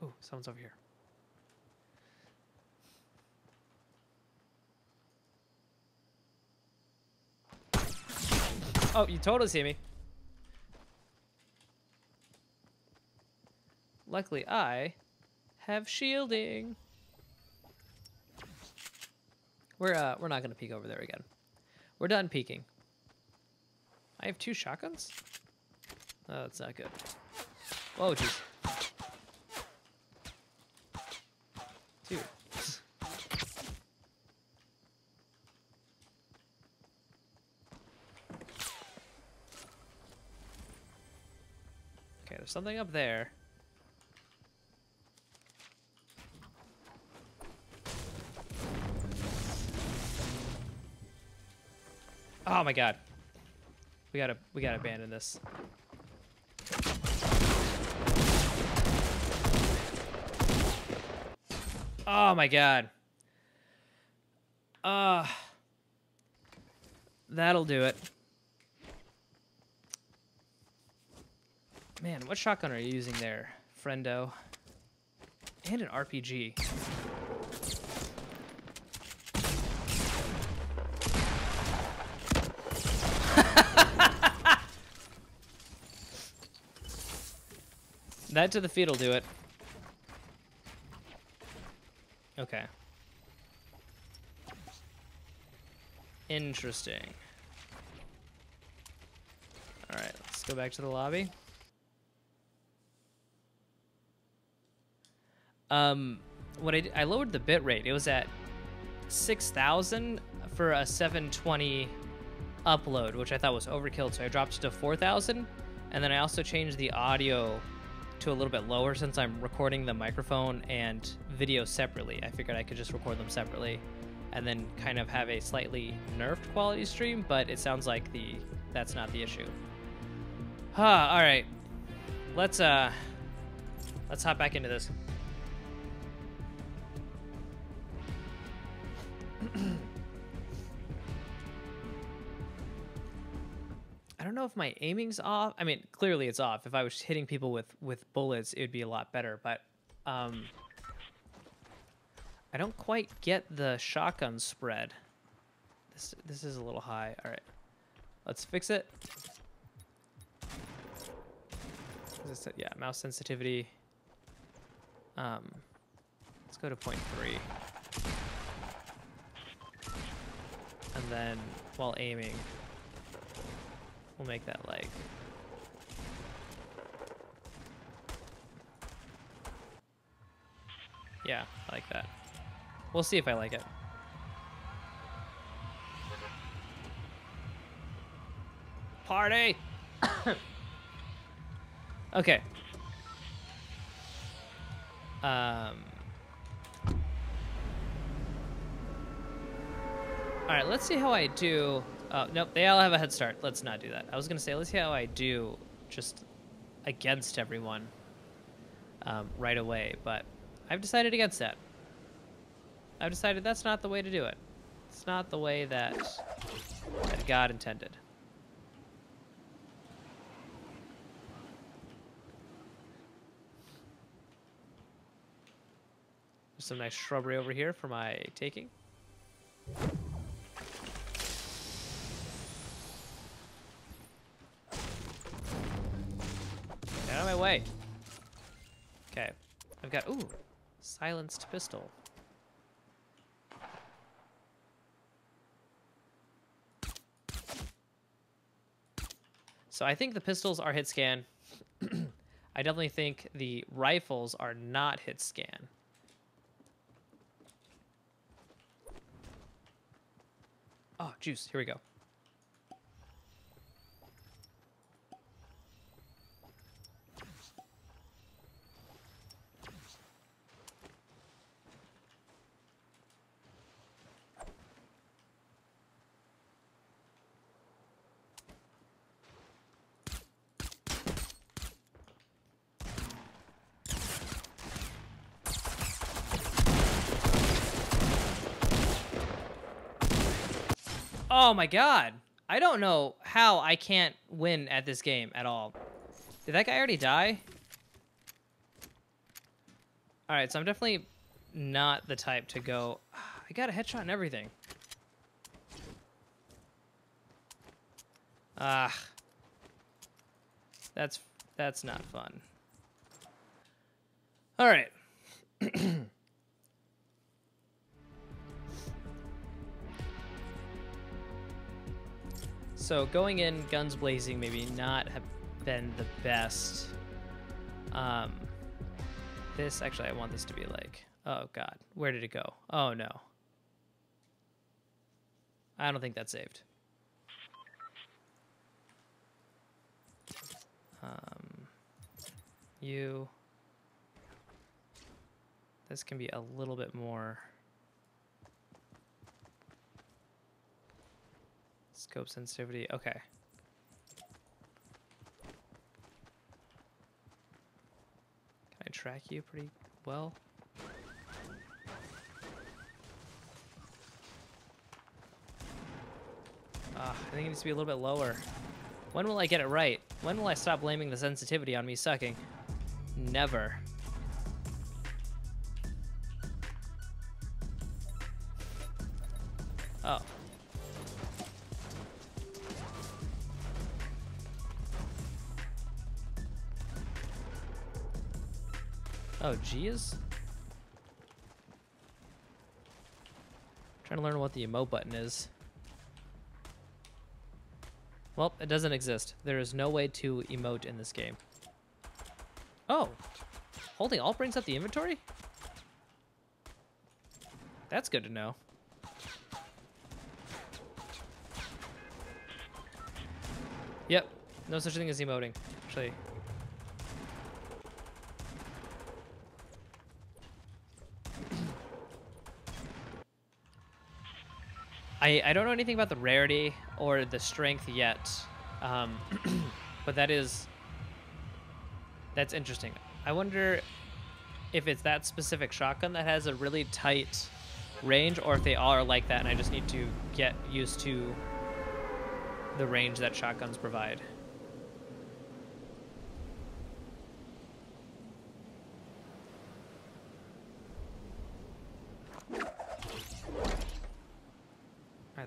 oh. Oh, over here. Oh, you totally see me. Luckily, I have shielding. We're uh, we're not gonna peek over there again. We're done peeking. I have two shotguns. Oh, that's not good. Whoa, jeez. Dude. Okay, there's something up there. Oh my god. We gotta we gotta abandon this. Oh my god. Uh That'll do it. Man, what shotgun are you using there, friendo? And an RPG. that to the feet will do it. Okay. Interesting. Alright, let's go back to the lobby. Um, what I, I lowered the bit rate. It was at 6,000 for a 720 upload, which I thought was overkill. So I dropped it to 4,000. And then I also changed the audio to a little bit lower since I'm recording the microphone and video separately. I figured I could just record them separately and then kind of have a slightly nerfed quality stream, but it sounds like the that's not the issue. Ah, all right. Let's uh let's hop back into this. don't know if my aiming's off. I mean, clearly it's off. If I was hitting people with with bullets, it would be a lot better. But um, I don't quite get the shotgun spread. This this is a little high. All right, let's fix it. Yeah, mouse sensitivity. Um, let's go to point three. And then while aiming, We'll make that like Yeah, I like that. We'll see if I like it. Party! okay. Um... Alright, let's see how I do Oh, nope, they all have a head start. Let's not do that. I was going to say, let's see how I do just against everyone um, right away, but I've decided against that. I've decided that's not the way to do it. It's not the way that, that God intended. There's some nice shrubbery over here for my taking. Okay. I've got, ooh, silenced pistol. So I think the pistols are hit scan. I definitely think the rifles are not hit scan. Oh, juice. Here we go. Oh my god. I don't know how I can't win at this game at all. Did that guy already die? Alright, so I'm definitely not the type to go... I got a headshot and everything. Ah. That's that's not fun. Alright. So going in guns blazing maybe not have been the best. Um, this, actually, I want this to be like, oh god, where did it go? Oh no. I don't think that's saved. Um, you. This can be a little bit more. Scope sensitivity, okay. Can I track you pretty well? Uh, I think it needs to be a little bit lower. When will I get it right? When will I stop blaming the sensitivity on me sucking? Never. Oh, G is? Trying to learn what the emote button is. Well, it doesn't exist. There is no way to emote in this game. Oh, holding alt brings up the inventory? That's good to know. Yep, no such thing as emoting. Actually, I, I don't know anything about the rarity or the strength yet, um, but that is that's interesting. I wonder if it's that specific shotgun that has a really tight range, or if they all are like that, and I just need to get used to the range that shotguns provide.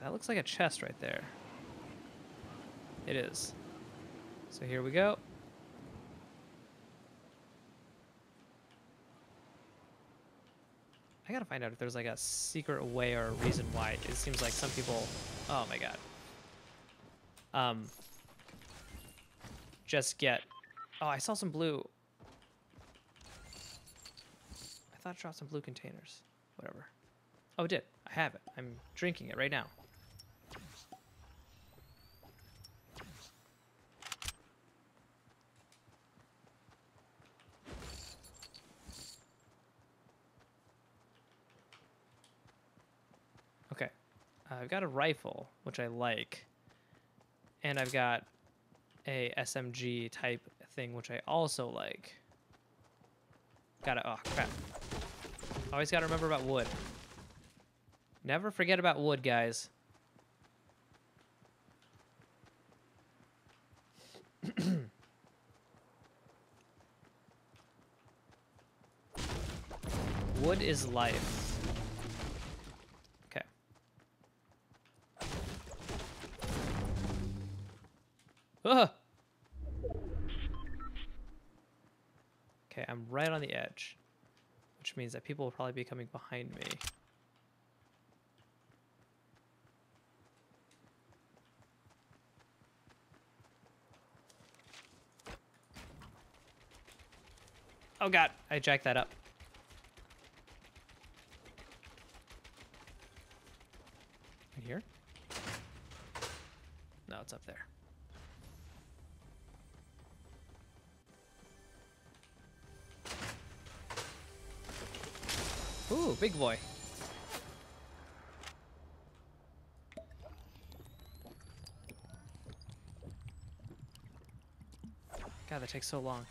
that looks like a chest right there. It is. So here we go. I gotta find out if there's like a secret way or a reason why. It seems like some people, oh my god. Um, just get, oh, I saw some blue. I thought I dropped some blue containers. Whatever. Oh, it did. I have it. I'm drinking it right now. Okay. Uh, I've got a rifle, which I like. And I've got a SMG type thing, which I also like. Gotta, oh crap. Always gotta remember about wood. Never forget about wood, guys. wood is life. Okay. Okay, I'm right on the edge, which means that people will probably be coming behind me. Oh god, I jacked that up. In here? No, it's up there. Ooh, big boy. God, that takes so long.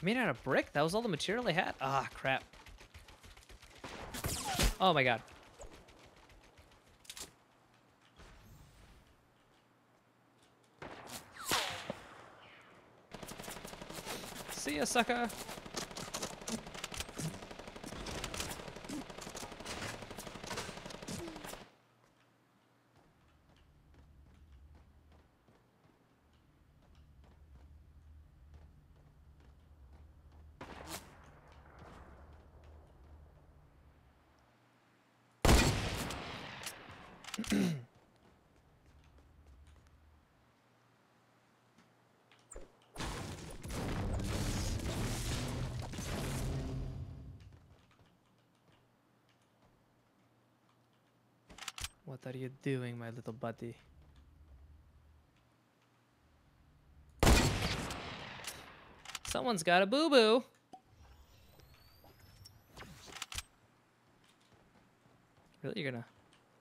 I made out of brick? That was all the material I had? Ah, crap. Oh my god. See ya, sucker. Are you doing, my little buddy? Someone's got a boo-boo. Really? You're gonna...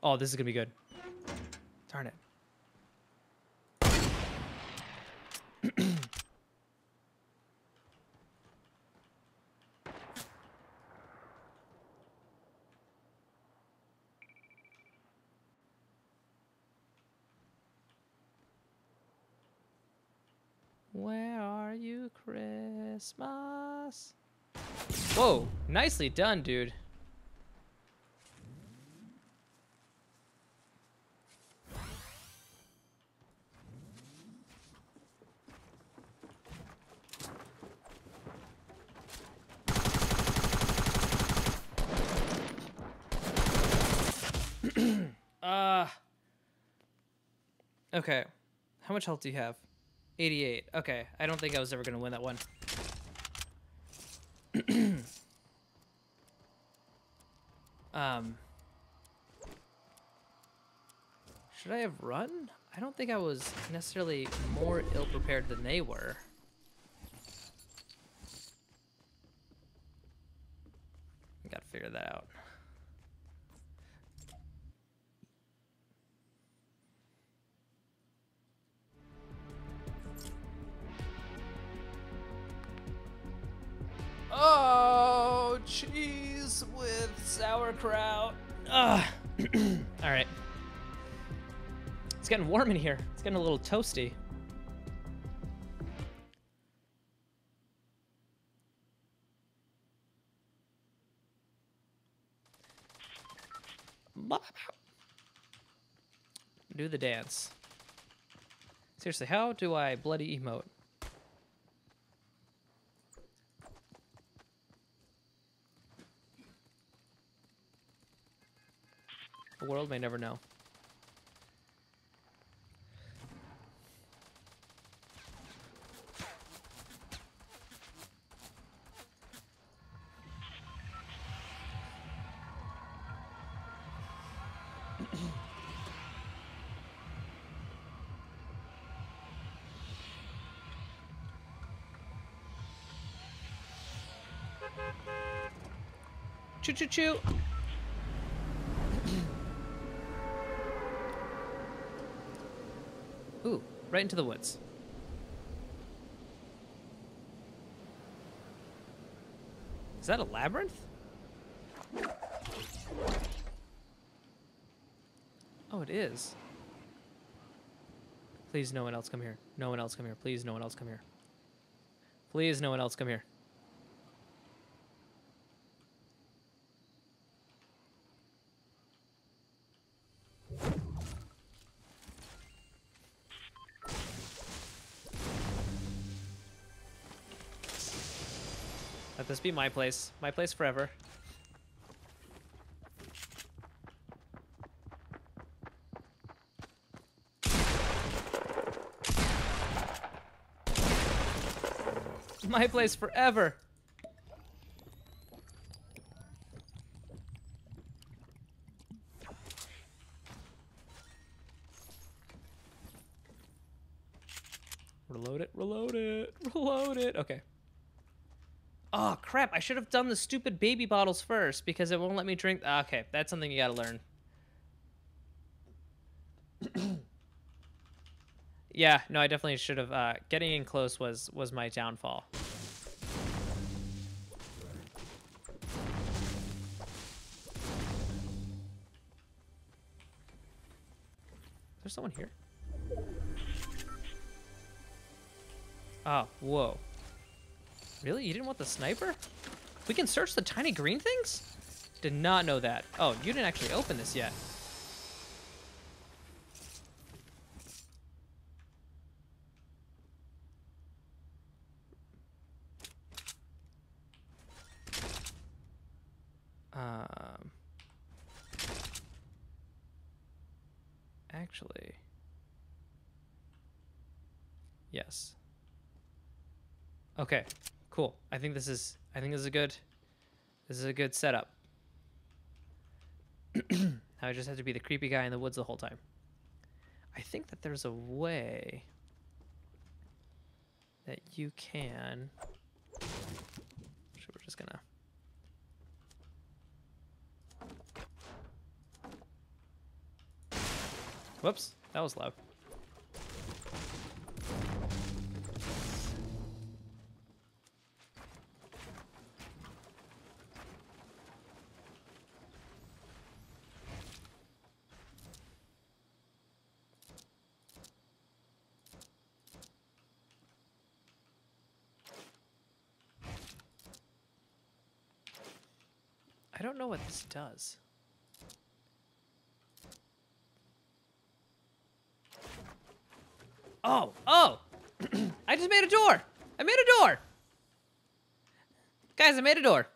Oh, this is gonna be good. Darn it. Where are you, Christmas? Whoa, nicely done, dude. uh Okay. How much health do you have? 88. Okay, I don't think I was ever going to win that one. Um, should I have run? I don't think I was necessarily more ill-prepared than they were. I Gotta figure that out. Getting warm in here. It's getting a little toasty. Do the dance. Seriously, how do I bloody emote? The world may never know. Choo choo choo. Ooh, right into the woods. Is that a labyrinth? Oh, it is. Please, no one else come here. No one else come here. Please, no one else come here. Please, no one else come here. This be my place. My place forever. My place forever. Reload it, reload it, reload it. Okay. Oh, crap. I should have done the stupid baby bottles first because it won't let me drink. ah, Okay, that's something you gotta learn. yeah, no, I definitely should have. Uh, getting in close was was my downfall. Is there someone here? Oh, whoa. Really? You didn't want the sniper? We can search the tiny green things? Did not know that. Oh, you didn't actually open this yet. Um, actually, yes. Okay, cool. I think this is I think this is a good this is a good setup. I just have to be the creepy guy in the woods the whole time. I think that there's a way that you can so we're just gonna Whoops, that was loud. Does. Oh, oh! I just made a door! I made a door! Guys, I made a door.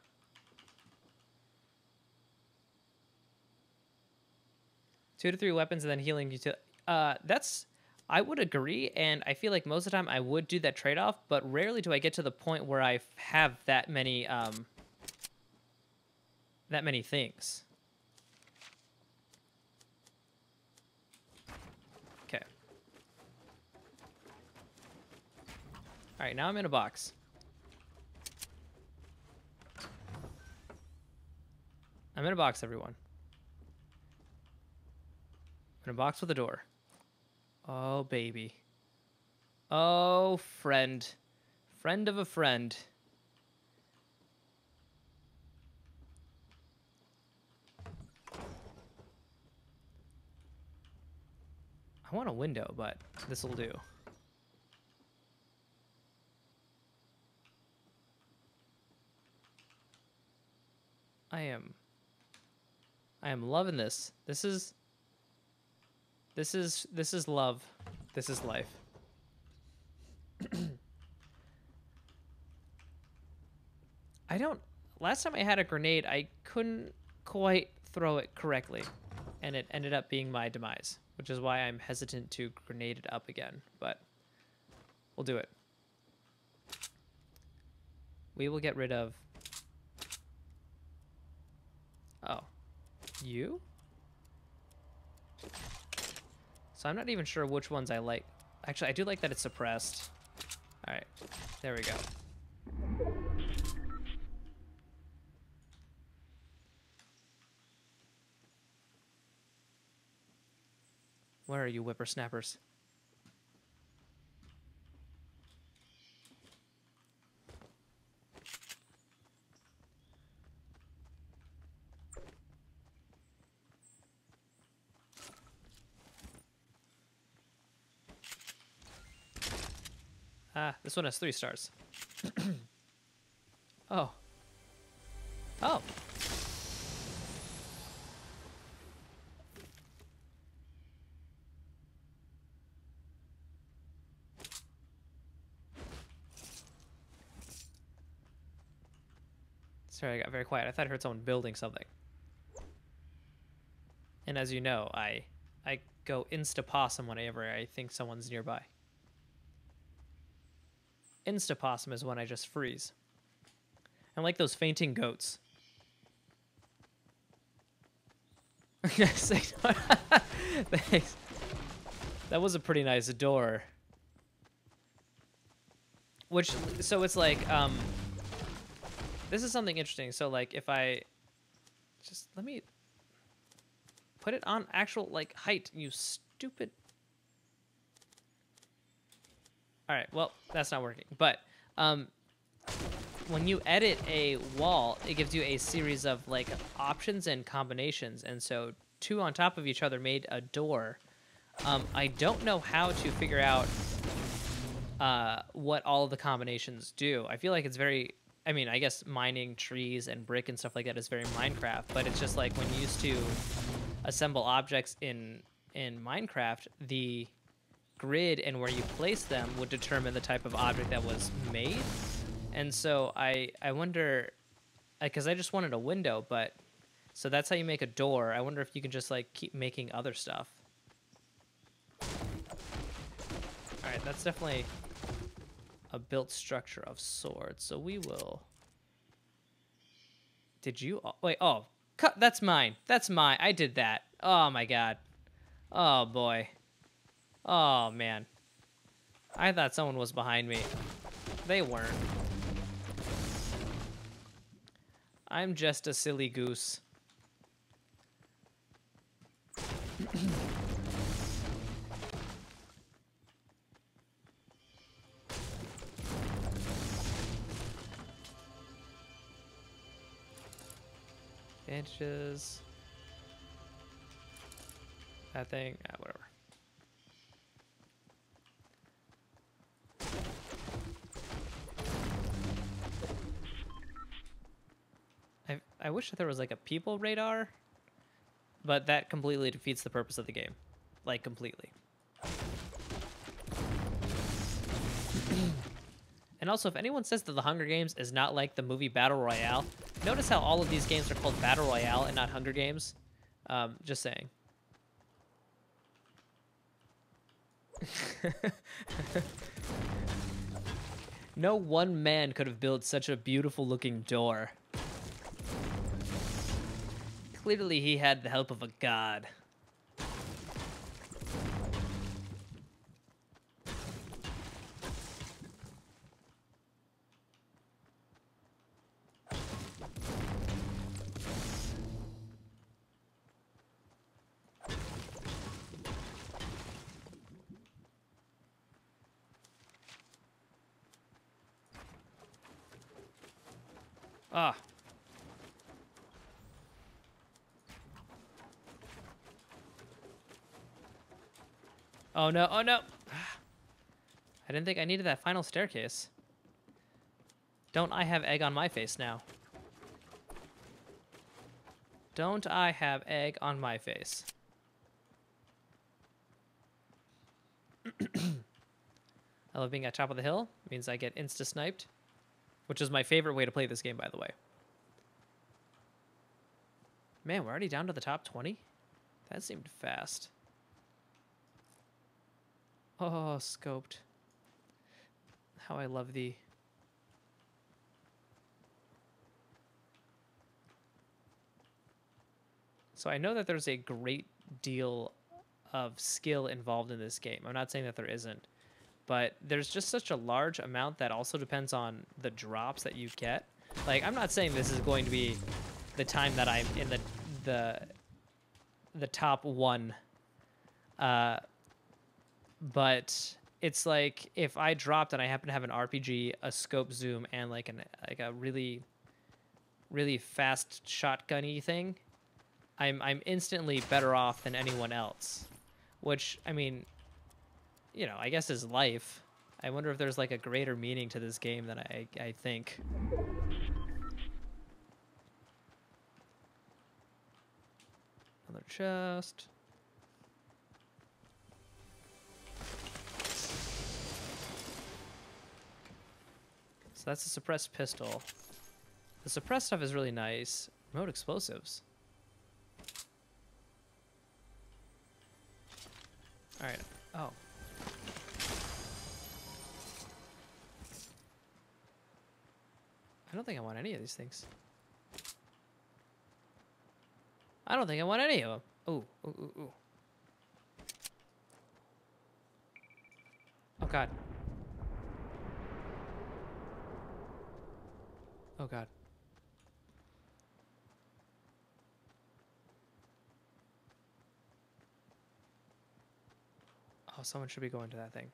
Two to three weapons and then healing util- Uh, that's... I would agree, and I feel like most of the time I would do that trade-off, but rarely do I get to the point where I have that many, um... That many things. Okay. All right, now I'm in a box. I'm in a box, everyone. In a box with a door. Oh, baby. Oh, friend. Friend of a friend. I want a window, but this will do. I am I am loving this. This is this is this is love. This is life. I don't. Last time I had a grenade, I couldn't quite throw it correctly, and it ended up being my demise, which is why I'm hesitant to grenade it up again. But we'll do it. We will get rid of. Oh, you? So I'm not even sure which ones I like. Actually, I do like that it's suppressed. All right, there we go. Where are you, whippersnappers? Ah, this one has three stars. oh. Oh. Sorry, I got very quiet. I thought I heard someone building something. And as you know, I I go insta possum whenever I think someone's nearby. Insta possum is when I just freeze. I'm like those fainting goats. Thanks. That was a pretty nice door. Which, so it's like, um, this is something interesting. So like if I just, let me put it on actual like height, you stupid All right, well, that's not working. But um, when you edit a wall, it gives you a series of like options and combinations. And so two on top of each other made a door. Um, I don't know how to figure out uh, what all the combinations do. I feel like it's very, I mean, I guess mining trees and brick and stuff like that is very Minecraft, but it's just like when you used to assemble objects in in Minecraft, the grid and where you place them would determine the type of object that was made. And so I I wonder, because I just wanted a window, but so that's how you make a door. I wonder if you can just like keep making other stuff. All right, that's definitely a built structure of swords. So we will. Did you? Wait. Oh, cut. That's mine. That's mine. I did that. Oh my god. Oh boy. Oh, man. I thought someone was behind me. They weren't. I'm just a silly goose. Inches. That thing, ah, whatever. I wish that there was like a people radar, but that completely defeats the purpose of the game. Like, completely. And also, if anyone says that The Hunger Games is not like the movie Battle Royale, notice how all of these games are called Battle Royale and not Hunger Games? Um, just saying. no one man could have built such a beautiful looking door. Clearly he had the help of a god. Ah. Oh no, oh no! I didn't think I needed that final staircase. Don't I have egg on my face now? Don't I have egg on my face? I love being at top of the hill. It means I get insta sniped, which is my favorite way to play this game, by the way. Man, we're already down to the top 20? That seemed fast. Oh, scoped. How I love thee. So I know that there's a great deal of skill involved in this game. I'm not saying that there isn't, but there's just such a large amount that also depends on the drops that you get. Like I'm not saying this is going to be the time that I'm in the the the top one, uh, but it's like if I dropped and I happen to have an RPG, a scope zoom, and like an like a really really fast shotgunny thing, I'm I'm instantly better off than anyone else. Which I mean, you know, I guess is life. I wonder if there's like a greater meaning to this game than I I think. Another chest. So that's a suppressed pistol. The suppressed stuff is really nice. Remote explosives. Alright. Oh. I don't think I want any of these things. I don't think I want any of them. Ooh, ooh, ooh, ooh. Oh god. Oh god. Oh, someone should be going to that thing.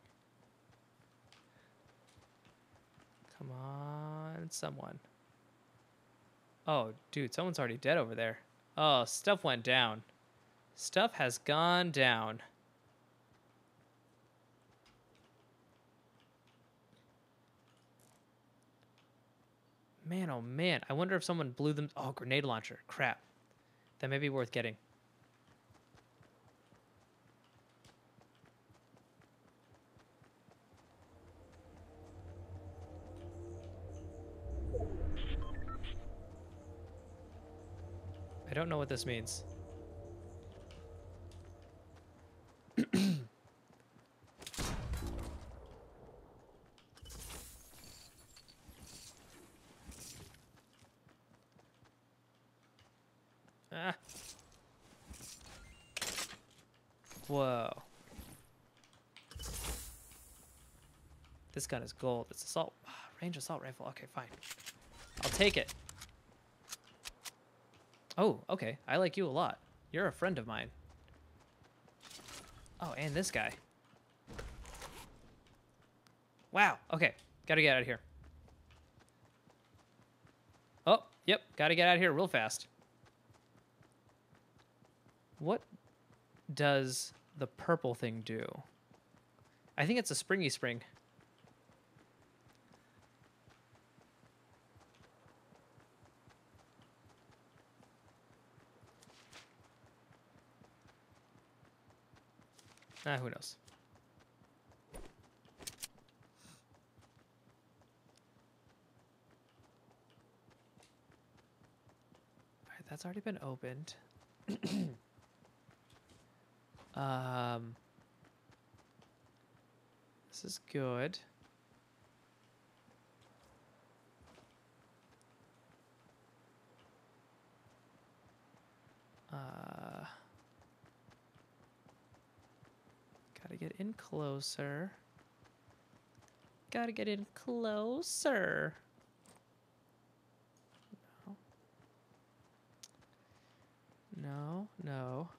Come on, someone. Oh, dude, someone's already dead over there. Oh, stuff went down. Stuff has gone down. Man, oh man. I wonder if someone blew them. Oh, grenade launcher. Crap. That may be worth getting. I don't know what this means. ah. Whoa. This gun is gold. It's assault range assault rifle. Okay, fine. I'll take it. Oh, okay. I like you a lot. You're a friend of mine. Oh, and this guy. Wow. Okay. Gotta get out of here. Oh, yep. Gotta get out of here real fast. What does the purple thing do? I think it's a springy spring. Ah, who knows? Alright, that's already been opened. um, this is good. Uh... Gotta get in closer. Gotta get in closer. No. No, no.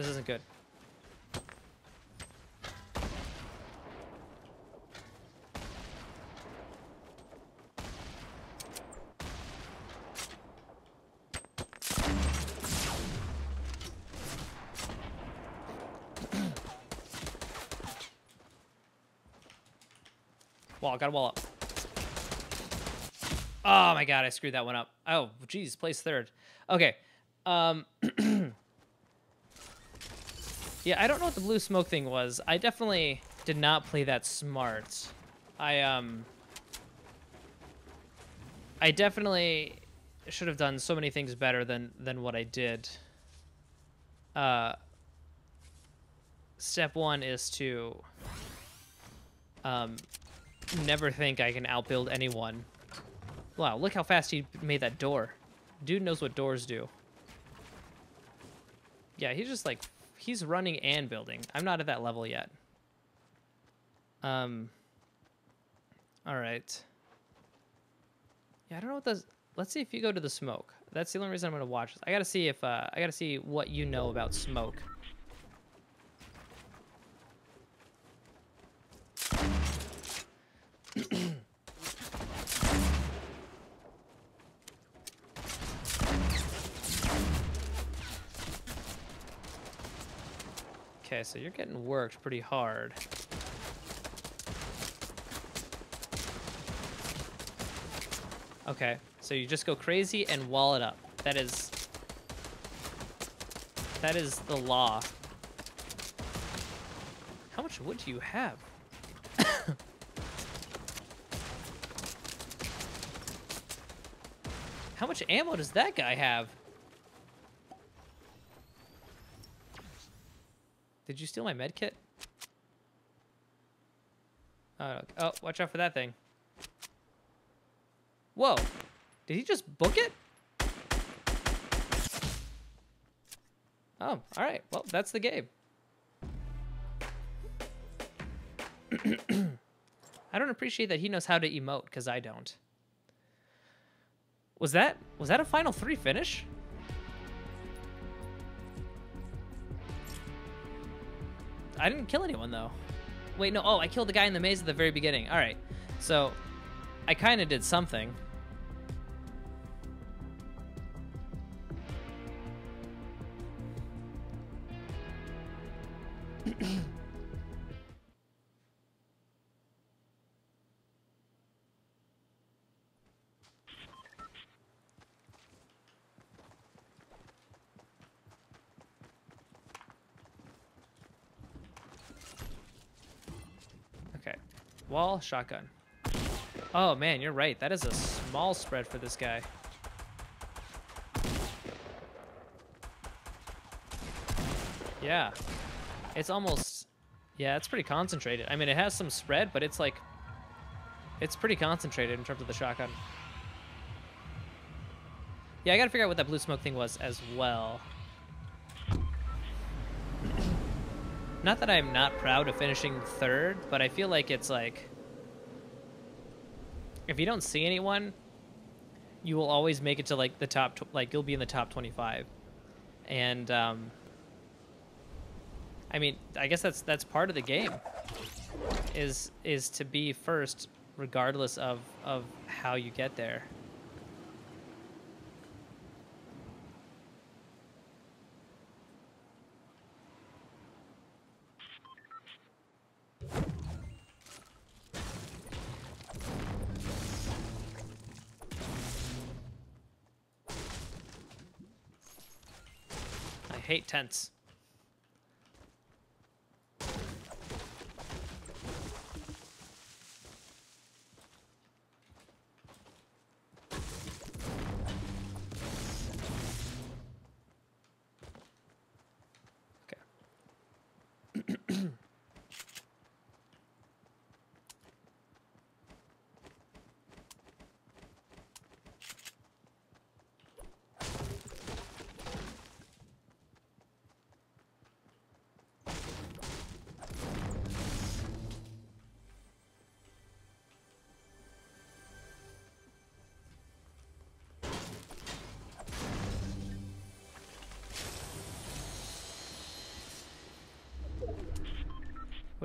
This isn't good. Wall, got a wall up. Oh my god, I screwed that one up. Oh, geez, place third. Okay. Um, yeah, I don't know what the blue smoke thing was. I definitely did not play that smart. I, um... I definitely should have done so many things better than, than what I did. Uh, step one is to um, never think I can outbuild anyone. Wow, look how fast he made that door. Dude knows what doors do. Yeah, he's just like, he's running and building. I'm not at that level yet. Um, all right. Yeah, I don't know what the, let's see if you go to the smoke. That's the only reason I'm to watch this. I got to see if, uh, I got to see what you know about smoke. Okay, so you're getting worked pretty hard. Okay, so you just go crazy and wall it up. That is... That is the law. How much wood do you have? How much ammo does that guy have? Did you steal my med kit? Oh, oh, watch out for that thing. Whoa. Did he just book it? Oh, alright. Well, that's the game. I don't appreciate that he knows how to emote, because I don't. Was that was that a final three finish? I didn't kill anyone though. Wait, no. Oh, I killed the guy in the maze at the very beginning. All right. So I kind of did something. Wall, shotgun. Oh man, you're right. That is a small spread for this guy. Yeah. It's almost... Yeah, it's pretty concentrated. I mean, it has some spread, but it's like... It's pretty concentrated in terms of the shotgun. Yeah, I gotta figure out what that blue smoke thing was as well. Not that I'm not proud of finishing third, but I feel like it's like... If you don't see anyone, you will always make it to like the top, like you'll be in the top 25. And, um... I mean, I guess that's that's part of the game. Is is to be first regardless of of how you get there. Hate tents.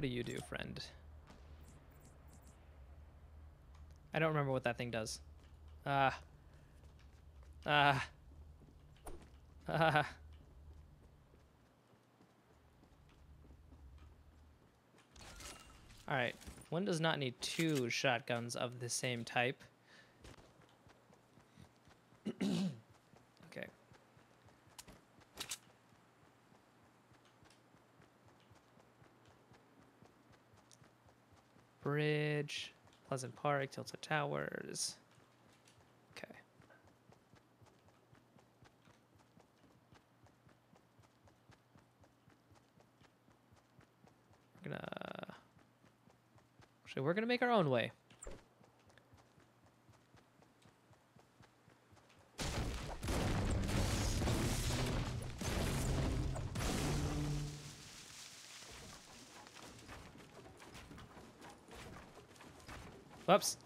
Do you do, friend? I don't remember what that thing does. Ah. Uh, ah. Uh, ah. Uh. All right. One does not need two shotguns of the same type. okay. Bridge, Pleasant Park, Tilted Towers. Okay. We're gonna actually we're gonna make our own way. Whoops.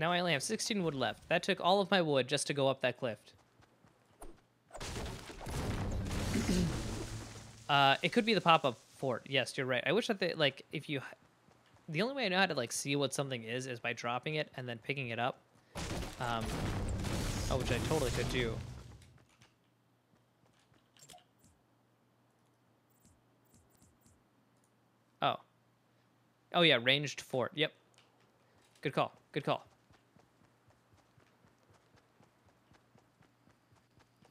Now I only have 16 wood left. That took all of my wood just to go up that cliff. uh, it could be the pop-up fort. Yes, you're right. I wish that they, like, if you... The only way I know how to, like, see what something is is by dropping it and then picking it up. Um, oh, which I totally could do. Oh. Oh, yeah, ranged fort. Yep. Good call. Good call.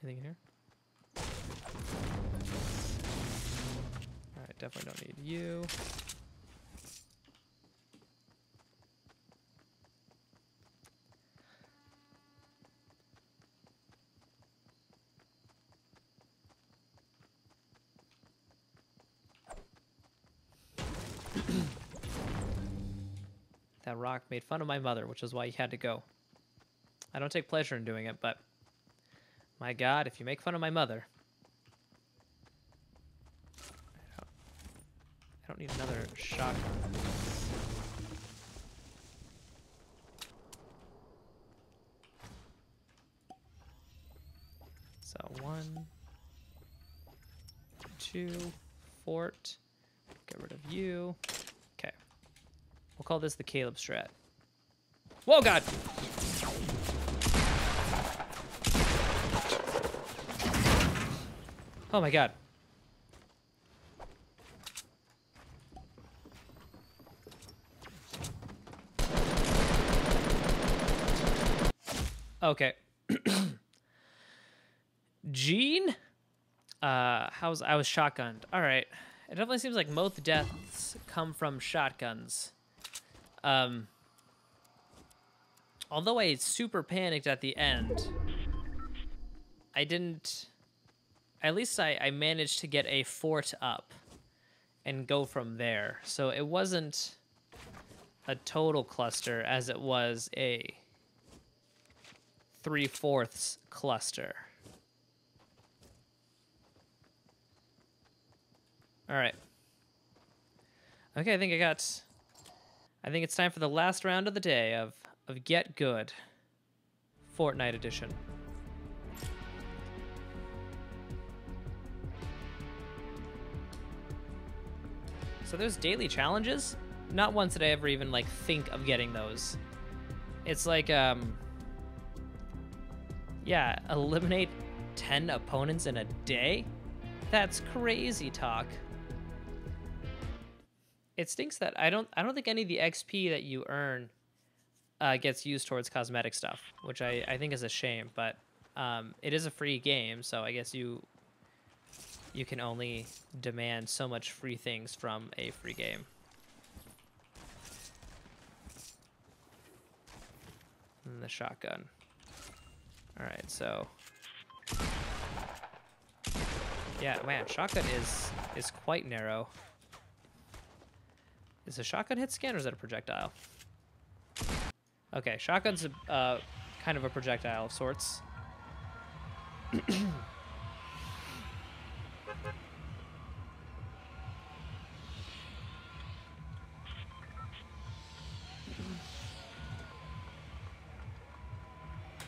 Anything in here? Alright, definitely don't need you. That rock made fun of my mother, which is why he had to go. I don't take pleasure in doing it, but my god, if you make fun of my mother... I don't, I don't need another shotgun. So one, two, fort, get rid of you. We'll call this the Caleb strat. Whoa, God! Oh my god. Okay. Gene? Uh, how's I was shotgunned. All right. It definitely seems like most deaths come from shotguns. Um, although I super panicked at the end, I didn't at least I, I managed to get a fort up and go from there. So it wasn't a total cluster as it was a three-fourths cluster. All right. Okay, I think I got... I think it's time for the last round of the day of, of Get Good. Fortnite edition. So there's daily challenges. Not once did I ever even like think of getting those. It's like um yeah, eliminate 10 opponents in a day? That's crazy talk. It stinks that I don't I don't think any of the XP that you earn uh, gets used towards cosmetic stuff, which I, I think is a shame, but um, it is a free game, so I guess you you can only demand so much free things from a free game. And the shotgun. Alright, so... Yeah, man, shotgun is is quite narrow. Is a shotgun hit scan or is it a projectile? Okay, shotgun's a, uh, kind of a projectile of sorts.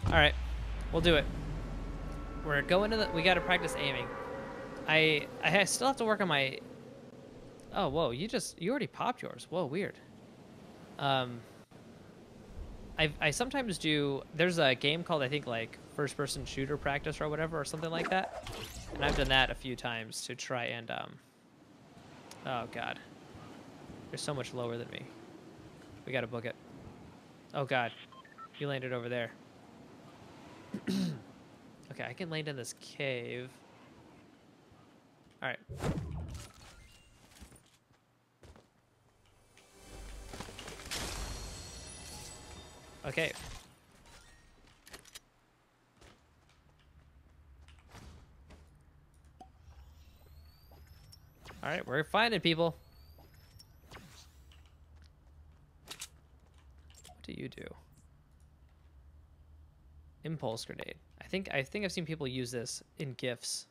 All right, we'll do it. We're going to the. We got to practice aiming. I I still have to work on my. Oh whoa! You just you already popped yours. Whoa, weird. Um. I I sometimes do. There's a game called I think like first person shooter practice or whatever or something like that, and I've done that a few times to try and um. Oh God, you're so much lower than me. We gotta book it. Oh God, you landed over there. okay, I can land in this cave. All right. Okay. All right, we're finding people. What do you do? Impulse grenade. I think I think I've seen people use this in gifts.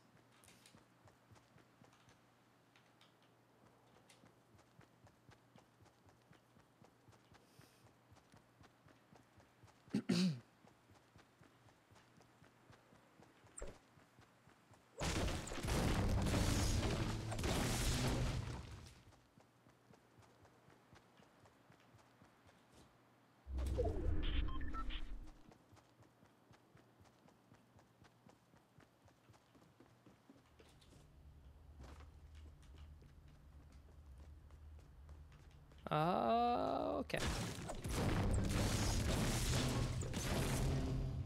Uh, okay.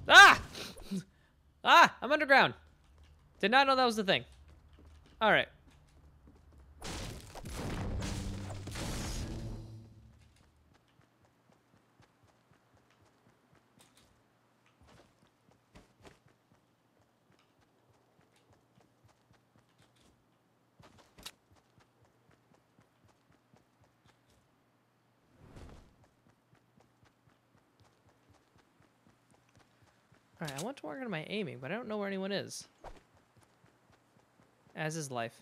Ah! Ah! I'm underground. Did not know that was the thing. All right. Right, I aiming, but I don't know where anyone is. As is life.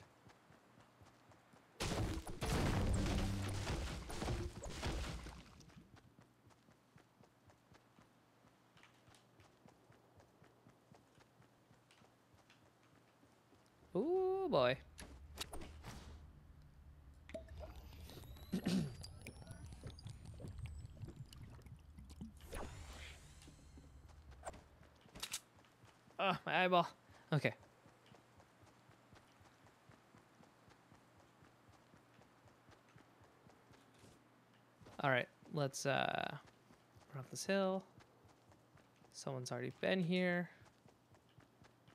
Ooh, boy. Oh, my eyeball. Okay. All right, let's uh, run up this hill. Someone's already been here.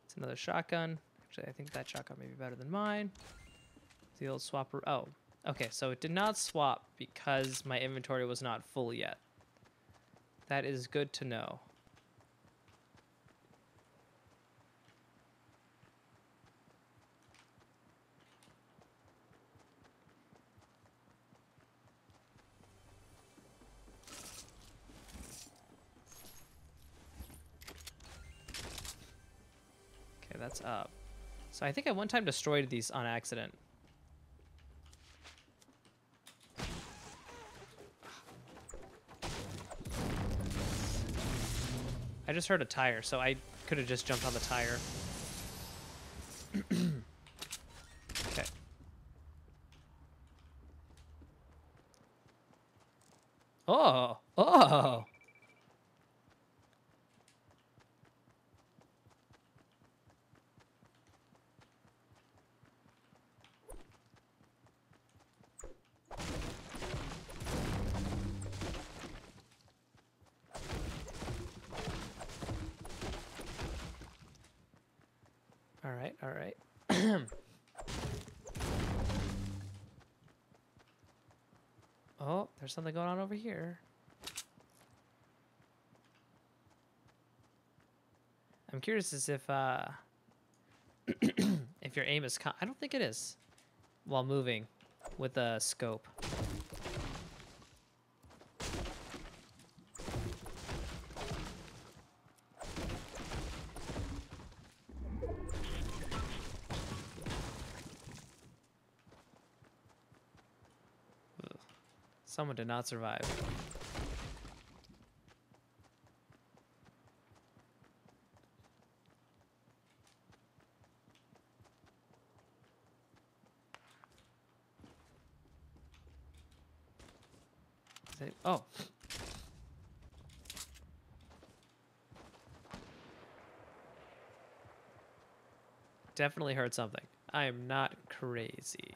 It's another shotgun. Actually, I think that shotgun may be better than mine. The old swapper. Oh, okay. So it did not swap because my inventory was not full yet. That is good to know. Okay, that's up. So I think I one time destroyed these on accident. I just heard a tire, so I could have just jumped on the tire. okay. Oh, oh. All right, all right. oh, there's something going on over here. I'm curious as if uh if your aim is I don't think it is while moving with a scope. Someone did not survive. It, oh. Definitely heard something. I am not crazy.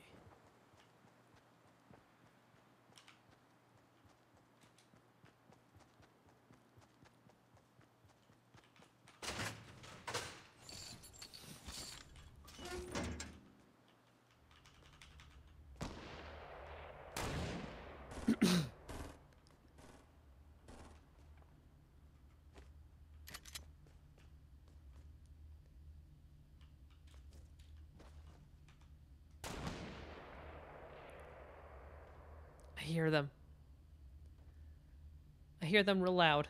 Hear them real loud.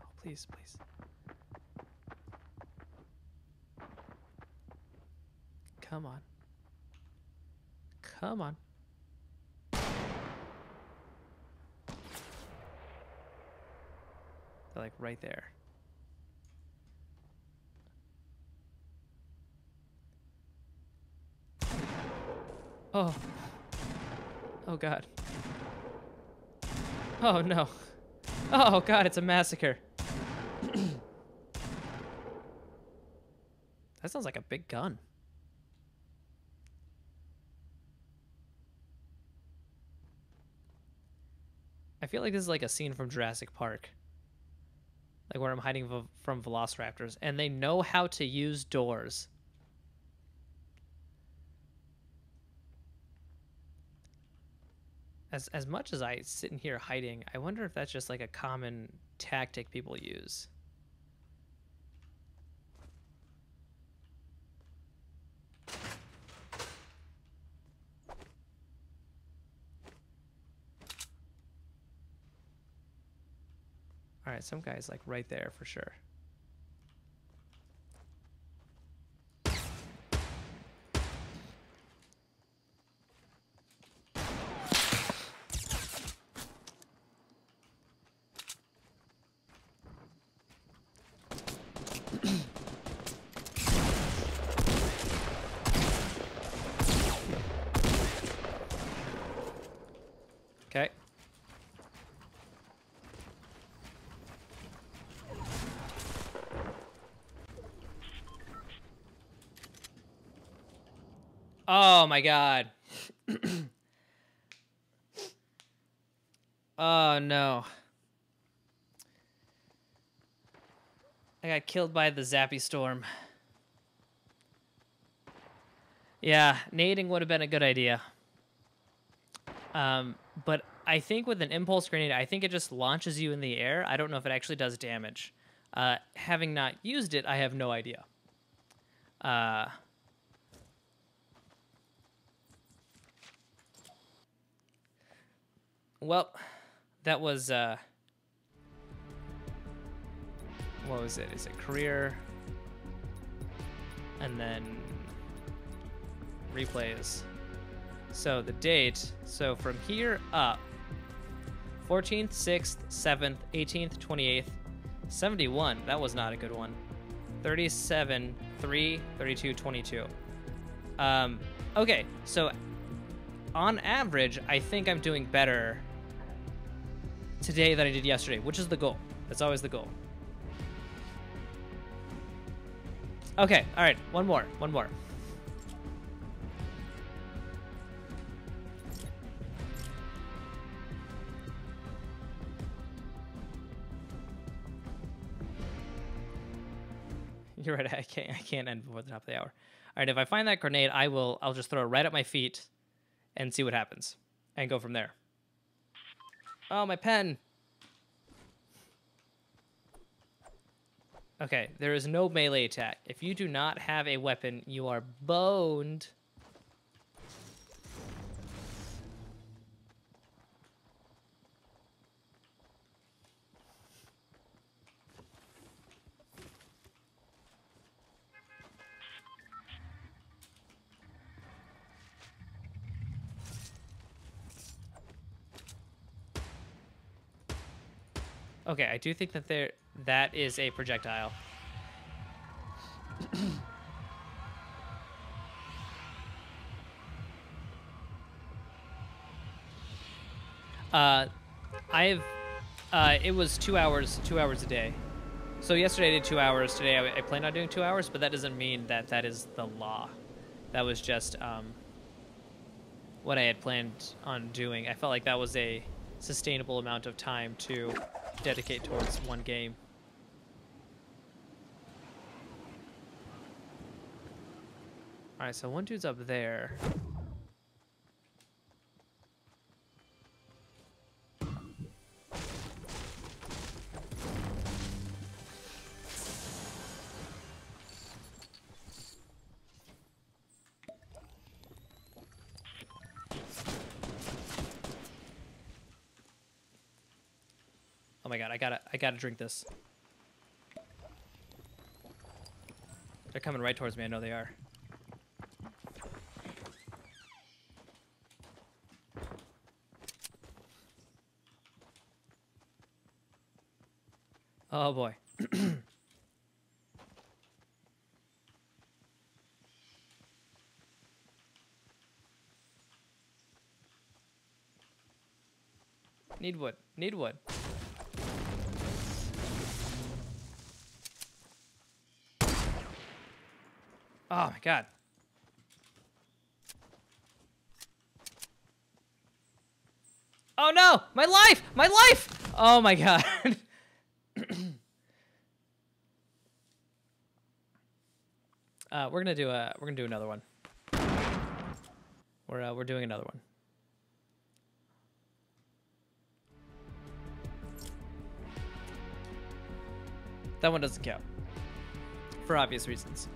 Oh, please, please. Come on. Come on. They're like right there. Oh. Oh god. Oh no. Oh god, it's a massacre. that sounds like a big gun. I feel like this is like a scene from Jurassic Park. Like where I'm hiding from velociraptors and they know how to use doors. As as much as I sit in here hiding, I wonder if that's just like a common tactic people use. All right, some guy's like right there for sure. Okay. Oh my god. oh no. I got killed by the zappy storm. Yeah, nading would have been a good idea. Um, but I think with an impulse grenade, I think it just launches you in the air. I don't know if it actually does damage. Uh, having not used it, I have no idea. Uh, well, that was uh, what was it? Is it career? And then replays. So the date, so from here up, 14th, 6th, 7th, 18th, 28th, 71, that was not a good one. 37, 3, 32, 22. Um, okay, so on average, I think I'm doing better today than I did yesterday, which is the goal. That's always the goal. Okay, all right, one more, one more. You're right. I can't. I can't end before the top of the hour. All right. If I find that grenade, I will. I'll just throw it right at my feet, and see what happens, and go from there. Oh, my pen. Okay. There is no melee attack. If you do not have a weapon, you are boned. Okay, I do think that there that is a projectile. uh, I've uh, it was two hours, two hours a day, So yesterday I did two hours. Today I, I plan on doing two hours, but that doesn't mean that that is the law. That was just um, what I had planned on doing. I felt like that was a sustainable amount of time to dedicate towards one game. Alright, so one dude's up there. I gotta I gotta drink this. They're coming right towards me, I know they are. Oh boy. Need wood. Need wood. Oh my god. Oh no! My life! My life! Oh my god. uh, we're gonna do a we're gonna do another one. We're uh, we're doing another one. That one doesn't count. For obvious reasons.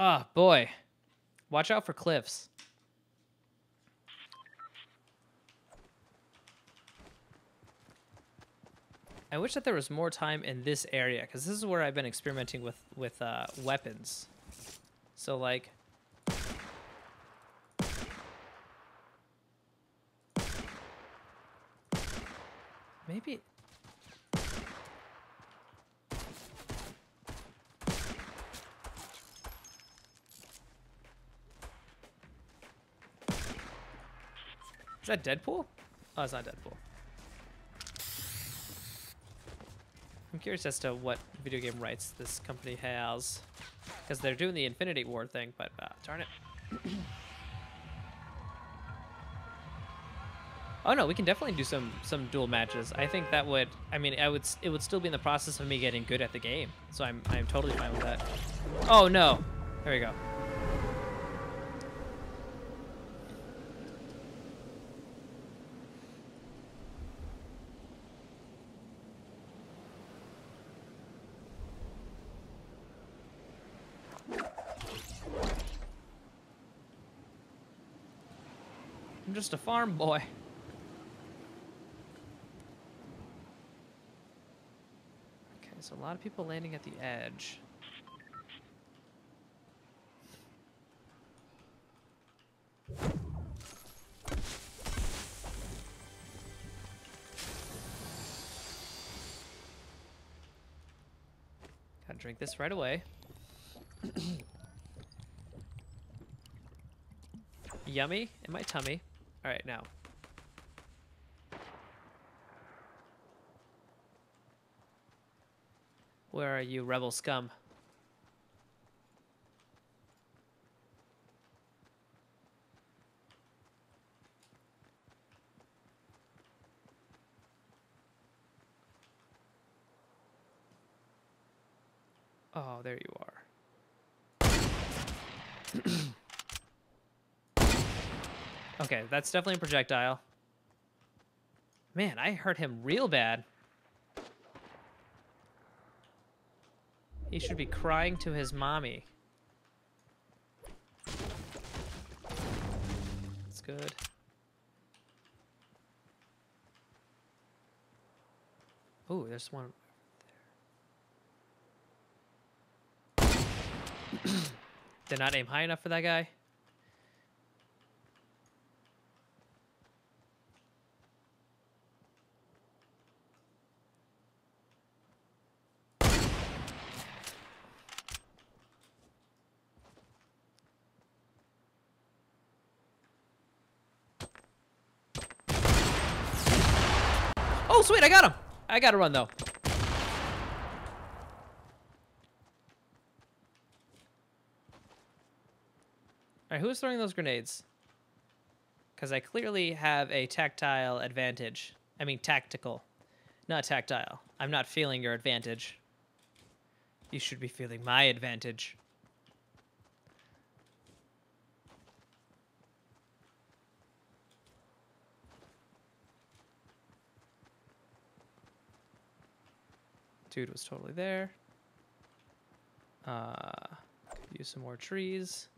Ah, oh, boy. Watch out for cliffs. I wish that there was more time in this area, because this is where I've been experimenting with, with uh, weapons. So, like... Maybe... Is that Deadpool? Oh, it's not Deadpool. I'm curious as to what video game rights this company has. Because they're doing the Infinity War thing, but uh, darn it. oh no, we can definitely do some some dual matches. I think that would, I mean, I would it would still be in the process of me getting good at the game. So I'm I'm totally fine with that. Oh no, there we go. Just a farm boy. Okay, so a lot of people landing at the edge. Gotta drink this right away. Yummy in my tummy. All right, now. Where are you, rebel scum? Oh, there you are. Okay, that's definitely a projectile. Man, I hurt him real bad. He should be crying to his mommy. That's good. Oh, there's one there. Did not aim high enough for that guy. Sweet, I got him. I gotta run, though. Alright, who's throwing those grenades? Because I clearly have a tactile advantage. I mean, tactical. Not tactile. I'm not feeling your advantage. You should be feeling my advantage. Dude was totally there. Uh, use some more trees.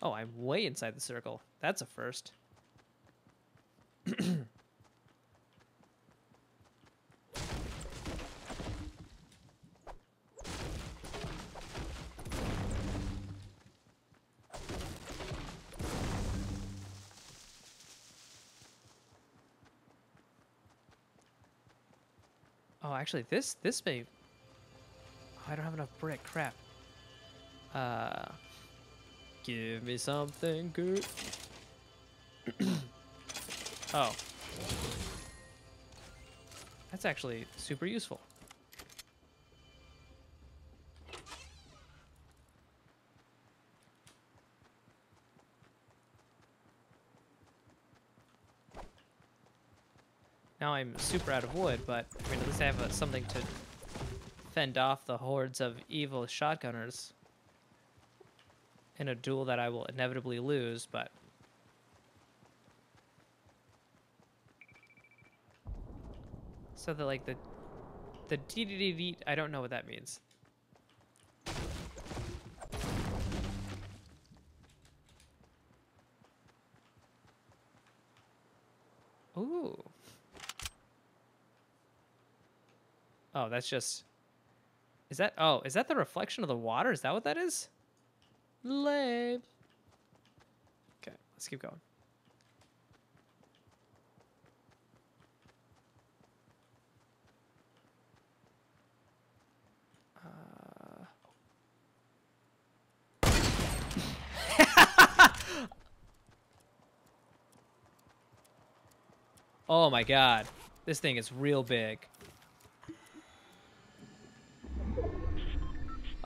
Oh, I'm way inside the circle. That's a first. actually, this this may. Oh, I don't have enough brick. Crap. Uh, give me something good. oh, that's actually super useful. Now I'm super out of wood, but I mean, at least I have something to fend off the hordes of evil shotgunners in a duel that I will inevitably lose, but... So the, like, the... The DDD, I don't know what that means. Ooh. Oh, that's just... Is that... Oh, is that the reflection of the water? Is that what that is? Lame. Okay, let's keep going. Uh... oh my god. This thing is real big.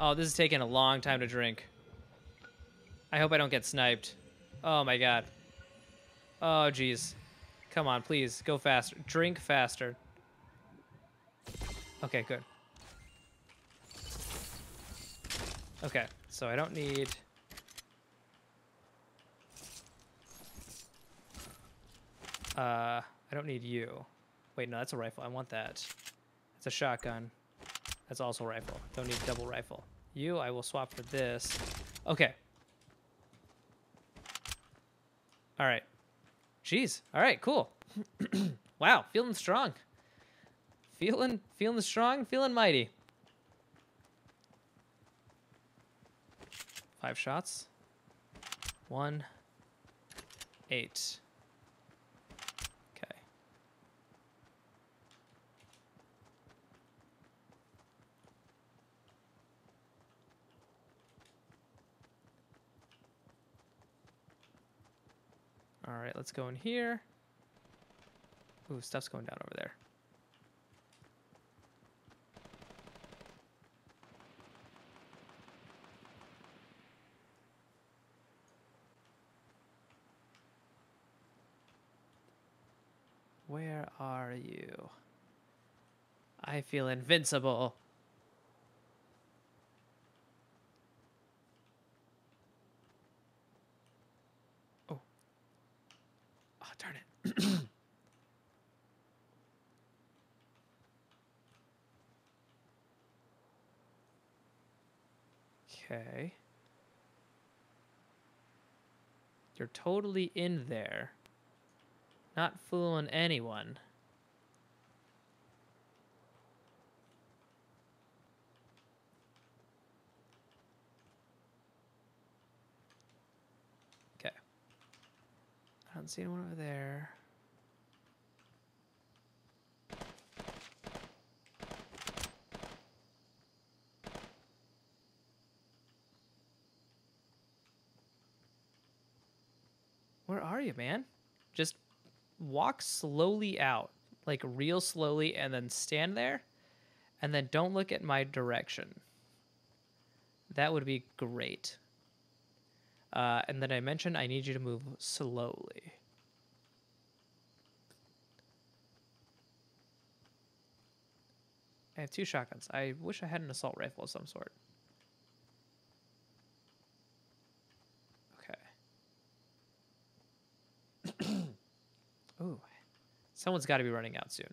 Oh, this is taking a long time to drink. I hope I don't get sniped. Oh my god. Oh jeez. Come on, please, go faster. Drink faster. Okay, good. Okay, so I don't need... Uh, I don't need you. Wait, no, that's a rifle. I want that. It's a shotgun. That's also rifle. Don't need double rifle. You, I will swap for this. Okay. All right. Jeez. All right, cool. wow, feeling strong. Feeling, feeling strong, feeling mighty. Five shots. One. Eight. All right, let's go in here. Ooh, stuff's going down over there. Where are you? I feel invincible. Okay. You're totally in there. Not fooling anyone. Okay. I don't see anyone over there. Are you, man? Just walk slowly out, like real slowly, and then stand there, and then don't look at my direction. That would be great. Uh, and then I mentioned I need you to move slowly. I have two shotguns. I wish I had an assault rifle of some sort. Okay. Ooh. Someone's got to be running out soon.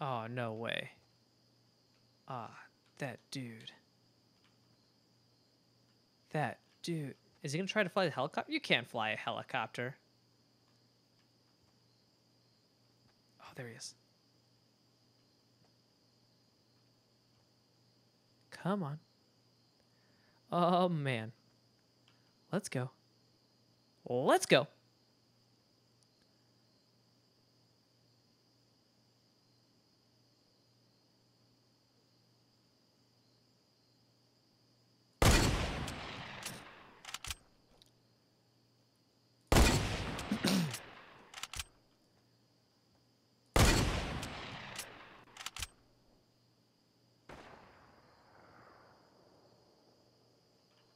Oh, no way. Ah, that dude. That dude. Is he going to try to fly the helicopter? You can't fly a helicopter. Oh, there he is. Come on. Oh, man. Let's go. Let's go.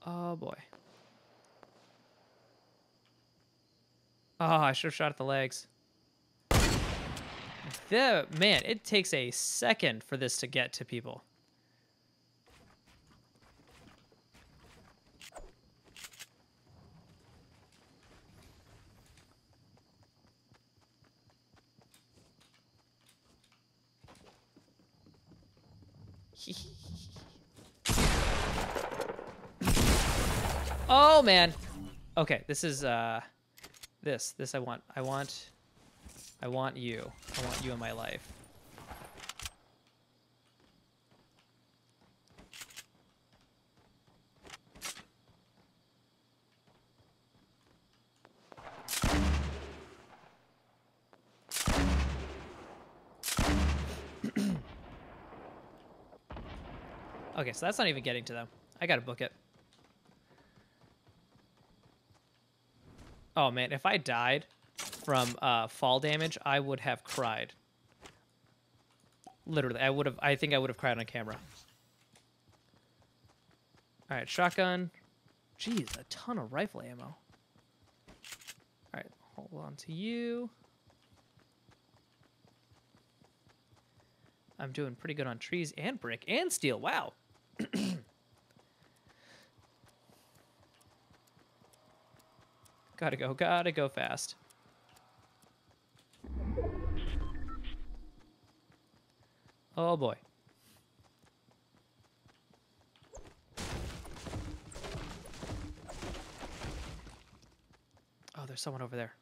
Oh boy. Oh, I should have shot at the legs. The man, it takes a second for this to get to people. oh man. Okay, this is uh this this I want. I want I want you. I want you in my life. okay, so that's not even getting to them. I gotta book it. Oh man, if I died from uh, fall damage, I would have cried. Literally, I would have. I think I would have cried on camera. All right, shotgun. Jeez, a ton of rifle ammo. All right, hold on to you. I'm doing pretty good on trees and brick and steel. Wow. Gotta go, gotta go fast. Oh boy. Oh, there's someone over there.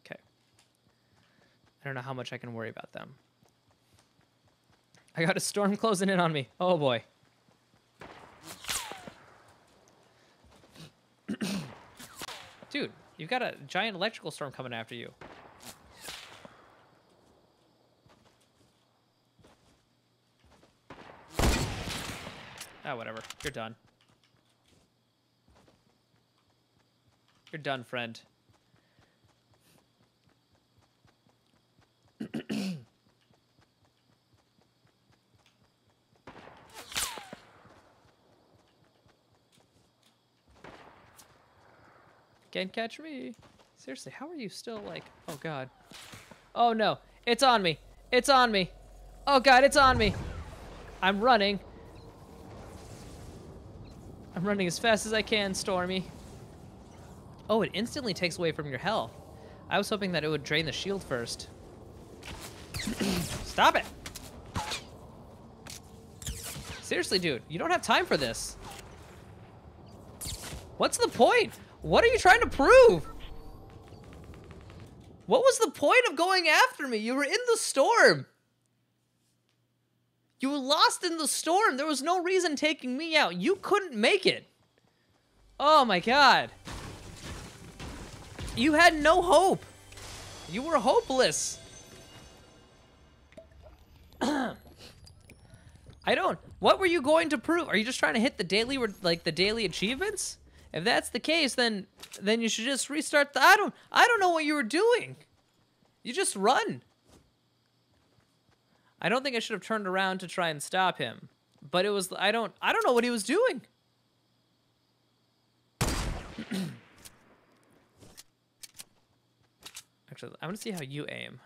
Okay. I don't know how much I can worry about them. I got a storm closing in on me. Oh boy. Dude, you've got a giant electrical storm coming after you. Ah, whatever. You're done. You're done, friend. Can't catch me. Seriously, how are you still like, oh god. Oh no, it's on me. It's on me. Oh god, it's on me. I'm running. I'm running as fast as I can, Stormy. Oh, it instantly takes away from your health. I was hoping that it would drain the shield first. Stop it! Seriously, dude, you don't have time for this. What's the point? What are you trying to prove? What was the point of going after me? You were in the storm. You were lost in the storm. There was no reason taking me out. You couldn't make it. Oh my god. You had no hope. You were hopeless. I don't. What were you going to prove? Are you just trying to hit the daily, like the daily achievements? If that's the case, then then you should just restart the. I don't. I don't know what you were doing. You just run. I don't think I should have turned around to try and stop him, but it was. I don't. I don't know what he was doing. Actually, I want to see how you aim.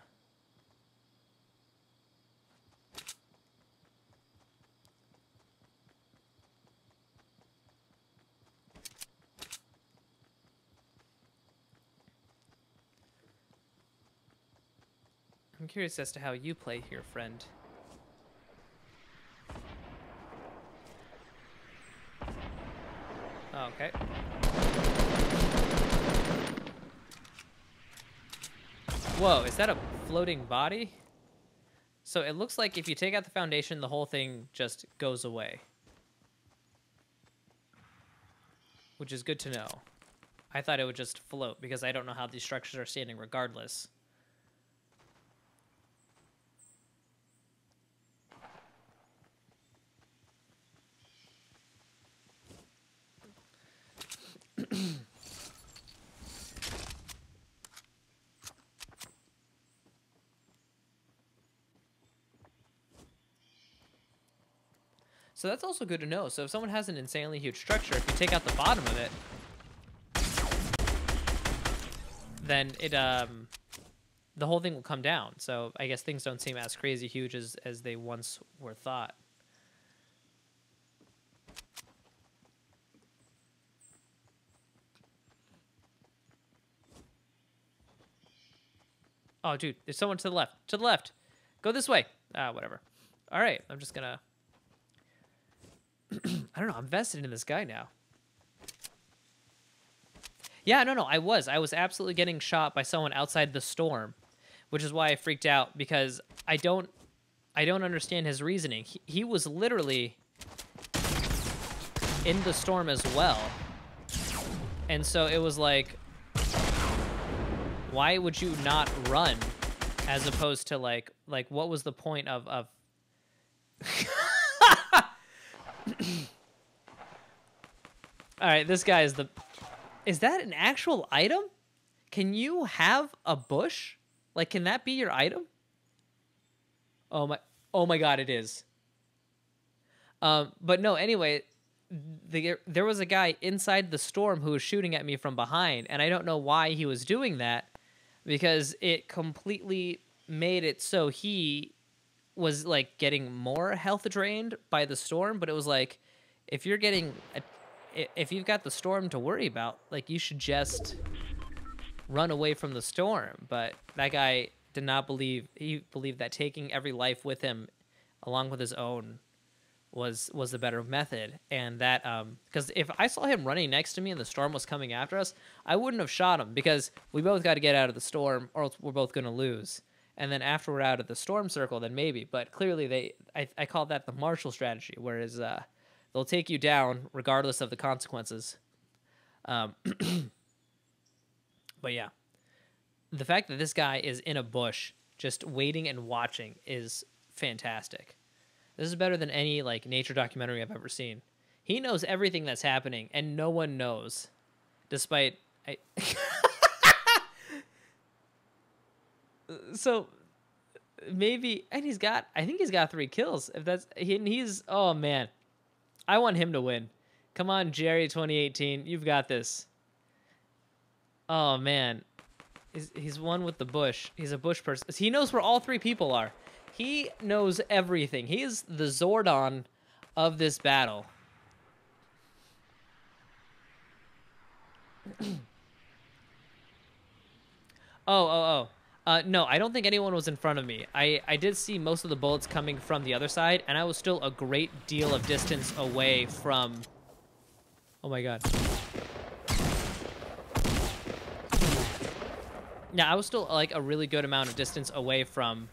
I'm curious as to how you play here, friend. Oh, okay. Whoa, is that a floating body? So it looks like if you take out the foundation, the whole thing just goes away. Which is good to know. I thought it would just float because I don't know how these structures are standing regardless. So that's also good to know. So if someone has an insanely huge structure, if you take out the bottom of it, then it um the whole thing will come down. So I guess things don't seem as crazy huge as as they once were thought. Oh, dude, there's someone to the left. To the left. Go this way. Ah, whatever. All right, I'm just gonna I don't know. I'm vested in this guy now. Yeah, no, no. I was. I was absolutely getting shot by someone outside the storm, which is why I freaked out because I don't, I don't understand his reasoning. He, he was literally in the storm as well, and so it was like, why would you not run, as opposed to like, like what was the point of of All right, this guy is the. Is that an actual item? Can you have a bush? Like, can that be your item? Oh my! Oh my God! It is. Um, but no. Anyway, the, there was a guy inside the storm who was shooting at me from behind, and I don't know why he was doing that, because it completely made it so he was like getting more health drained by the storm. But it was like, if you're getting a if you've got the storm to worry about, like you should just run away from the storm. But that guy did not believe he believed that taking every life with him along with his own was was the better method and that um because if i saw him running next to me and the storm was coming after us i wouldn't have shot him because we both got to get out of the storm or else we're both going to lose and then after we're out of the storm circle then maybe but clearly they i, I call that the marshall strategy whereas uh They'll take you down regardless of the consequences. Um, but yeah, the fact that this guy is in a bush just waiting and watching is fantastic. This is better than any like nature documentary I've ever seen. He knows everything that's happening and no one knows despite I So maybe and he's got I think he's got 3 kills if that's he, he's oh man. I want him to win. Come on, Jerry 2018. You've got this. Oh, man. He's, he's one with the bush. He's a bush person. He knows where all three people are. He knows everything. He is the Zordon of this battle. oh, oh, oh. Uh, no, I don't think anyone was in front of me. I, I did see most of the bullets coming from the other side, and I was still a great deal of distance away from... Oh my god. Yeah, I was still like a really good amount of distance away from...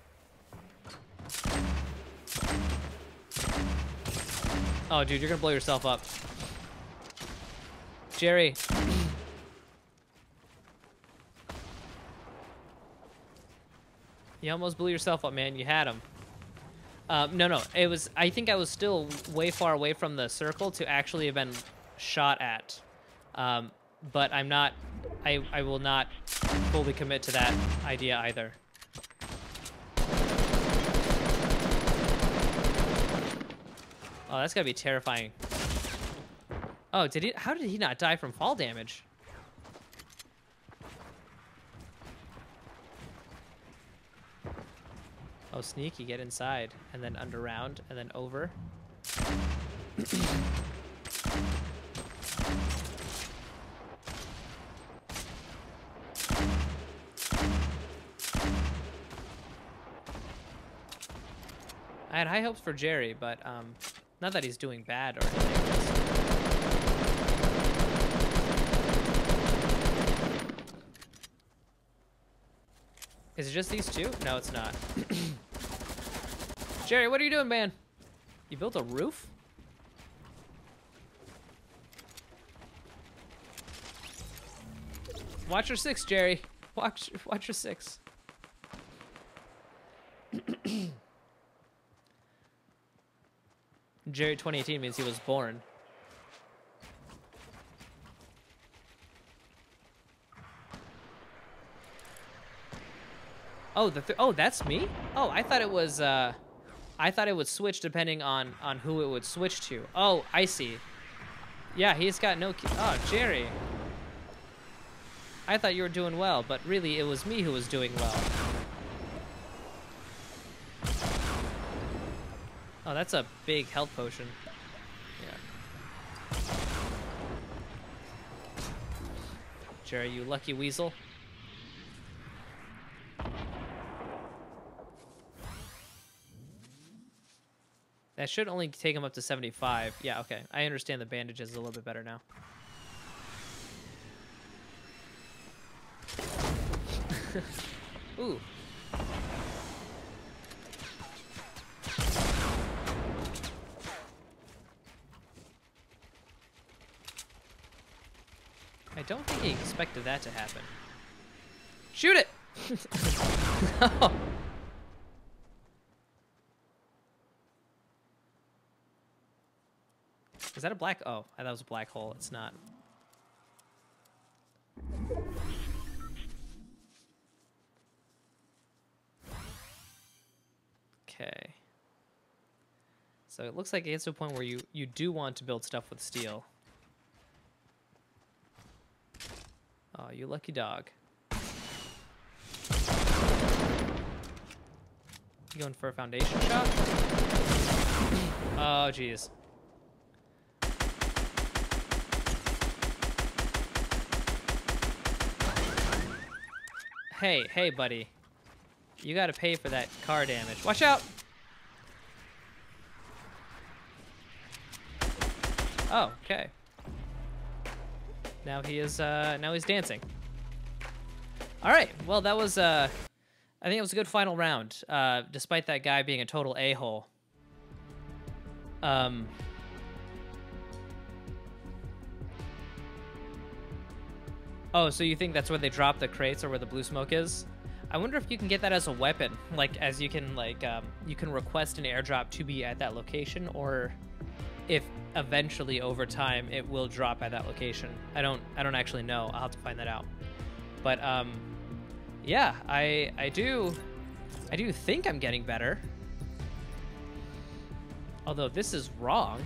Oh, dude, you're gonna blow yourself up. Jerry. You almost blew yourself up, man. You had him. Um, no, no. It was. I think I was still way far away from the circle to actually have been shot at. Um, but I'm not. I I will not fully commit to that idea either. Oh, that's gotta be terrifying. Oh, did he? How did he not die from fall damage? Oh, sneaky, get inside, and then under round, and then over. I had high hopes for Jerry, but um, not that he's doing bad or anything. Is it just these two? No, it's not. Jerry, what are you doing, man? You built a roof? Watch your six, Jerry. Watch, watch your six. Jerry 2018 means he was born. Oh, the th oh, that's me. Oh, I thought it was. Uh, I thought it would switch depending on on who it would switch to. Oh, I see. Yeah, he's got no. Oh, Jerry. I thought you were doing well, but really it was me who was doing well. Oh, that's a big health potion. Yeah. Jerry, you lucky weasel. That should only take him up to 75. Yeah, okay. I understand the bandages a little bit better now. Ooh. I don't think he expected that to happen. Shoot it! no. Is that a black? Oh, I thought it was a black hole. It's not. Okay. So it looks like it gets to a point where you, you do want to build stuff with steel. Oh, you lucky dog. You going for a foundation shot? Oh, jeez. Hey, hey, buddy. You gotta pay for that car damage. Watch out! Oh, okay. Now he is, uh, now he's dancing. All right, well, that was, uh, I think it was a good final round, uh, despite that guy being a total a-hole. Um... Oh, so you think that's where they drop the crates or where the blue smoke is? I wonder if you can get that as a weapon, like as you can like um, you can request an airdrop to be at that location, or if eventually over time it will drop at that location. I don't I don't actually know. I'll have to find that out. But um, yeah, I I do I do think I'm getting better. Although this is wrong.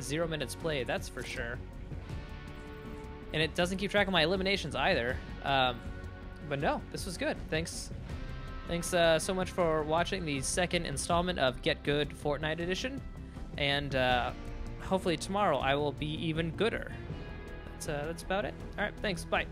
Zero minutes played, that's for sure. And it doesn't keep track of my eliminations either. Um, but no, this was good. Thanks, thanks uh, so much for watching the second installment of Get Good Fortnite Edition, and uh, hopefully tomorrow I will be even gooder. That's uh, that's about it. All right, thanks. Bye.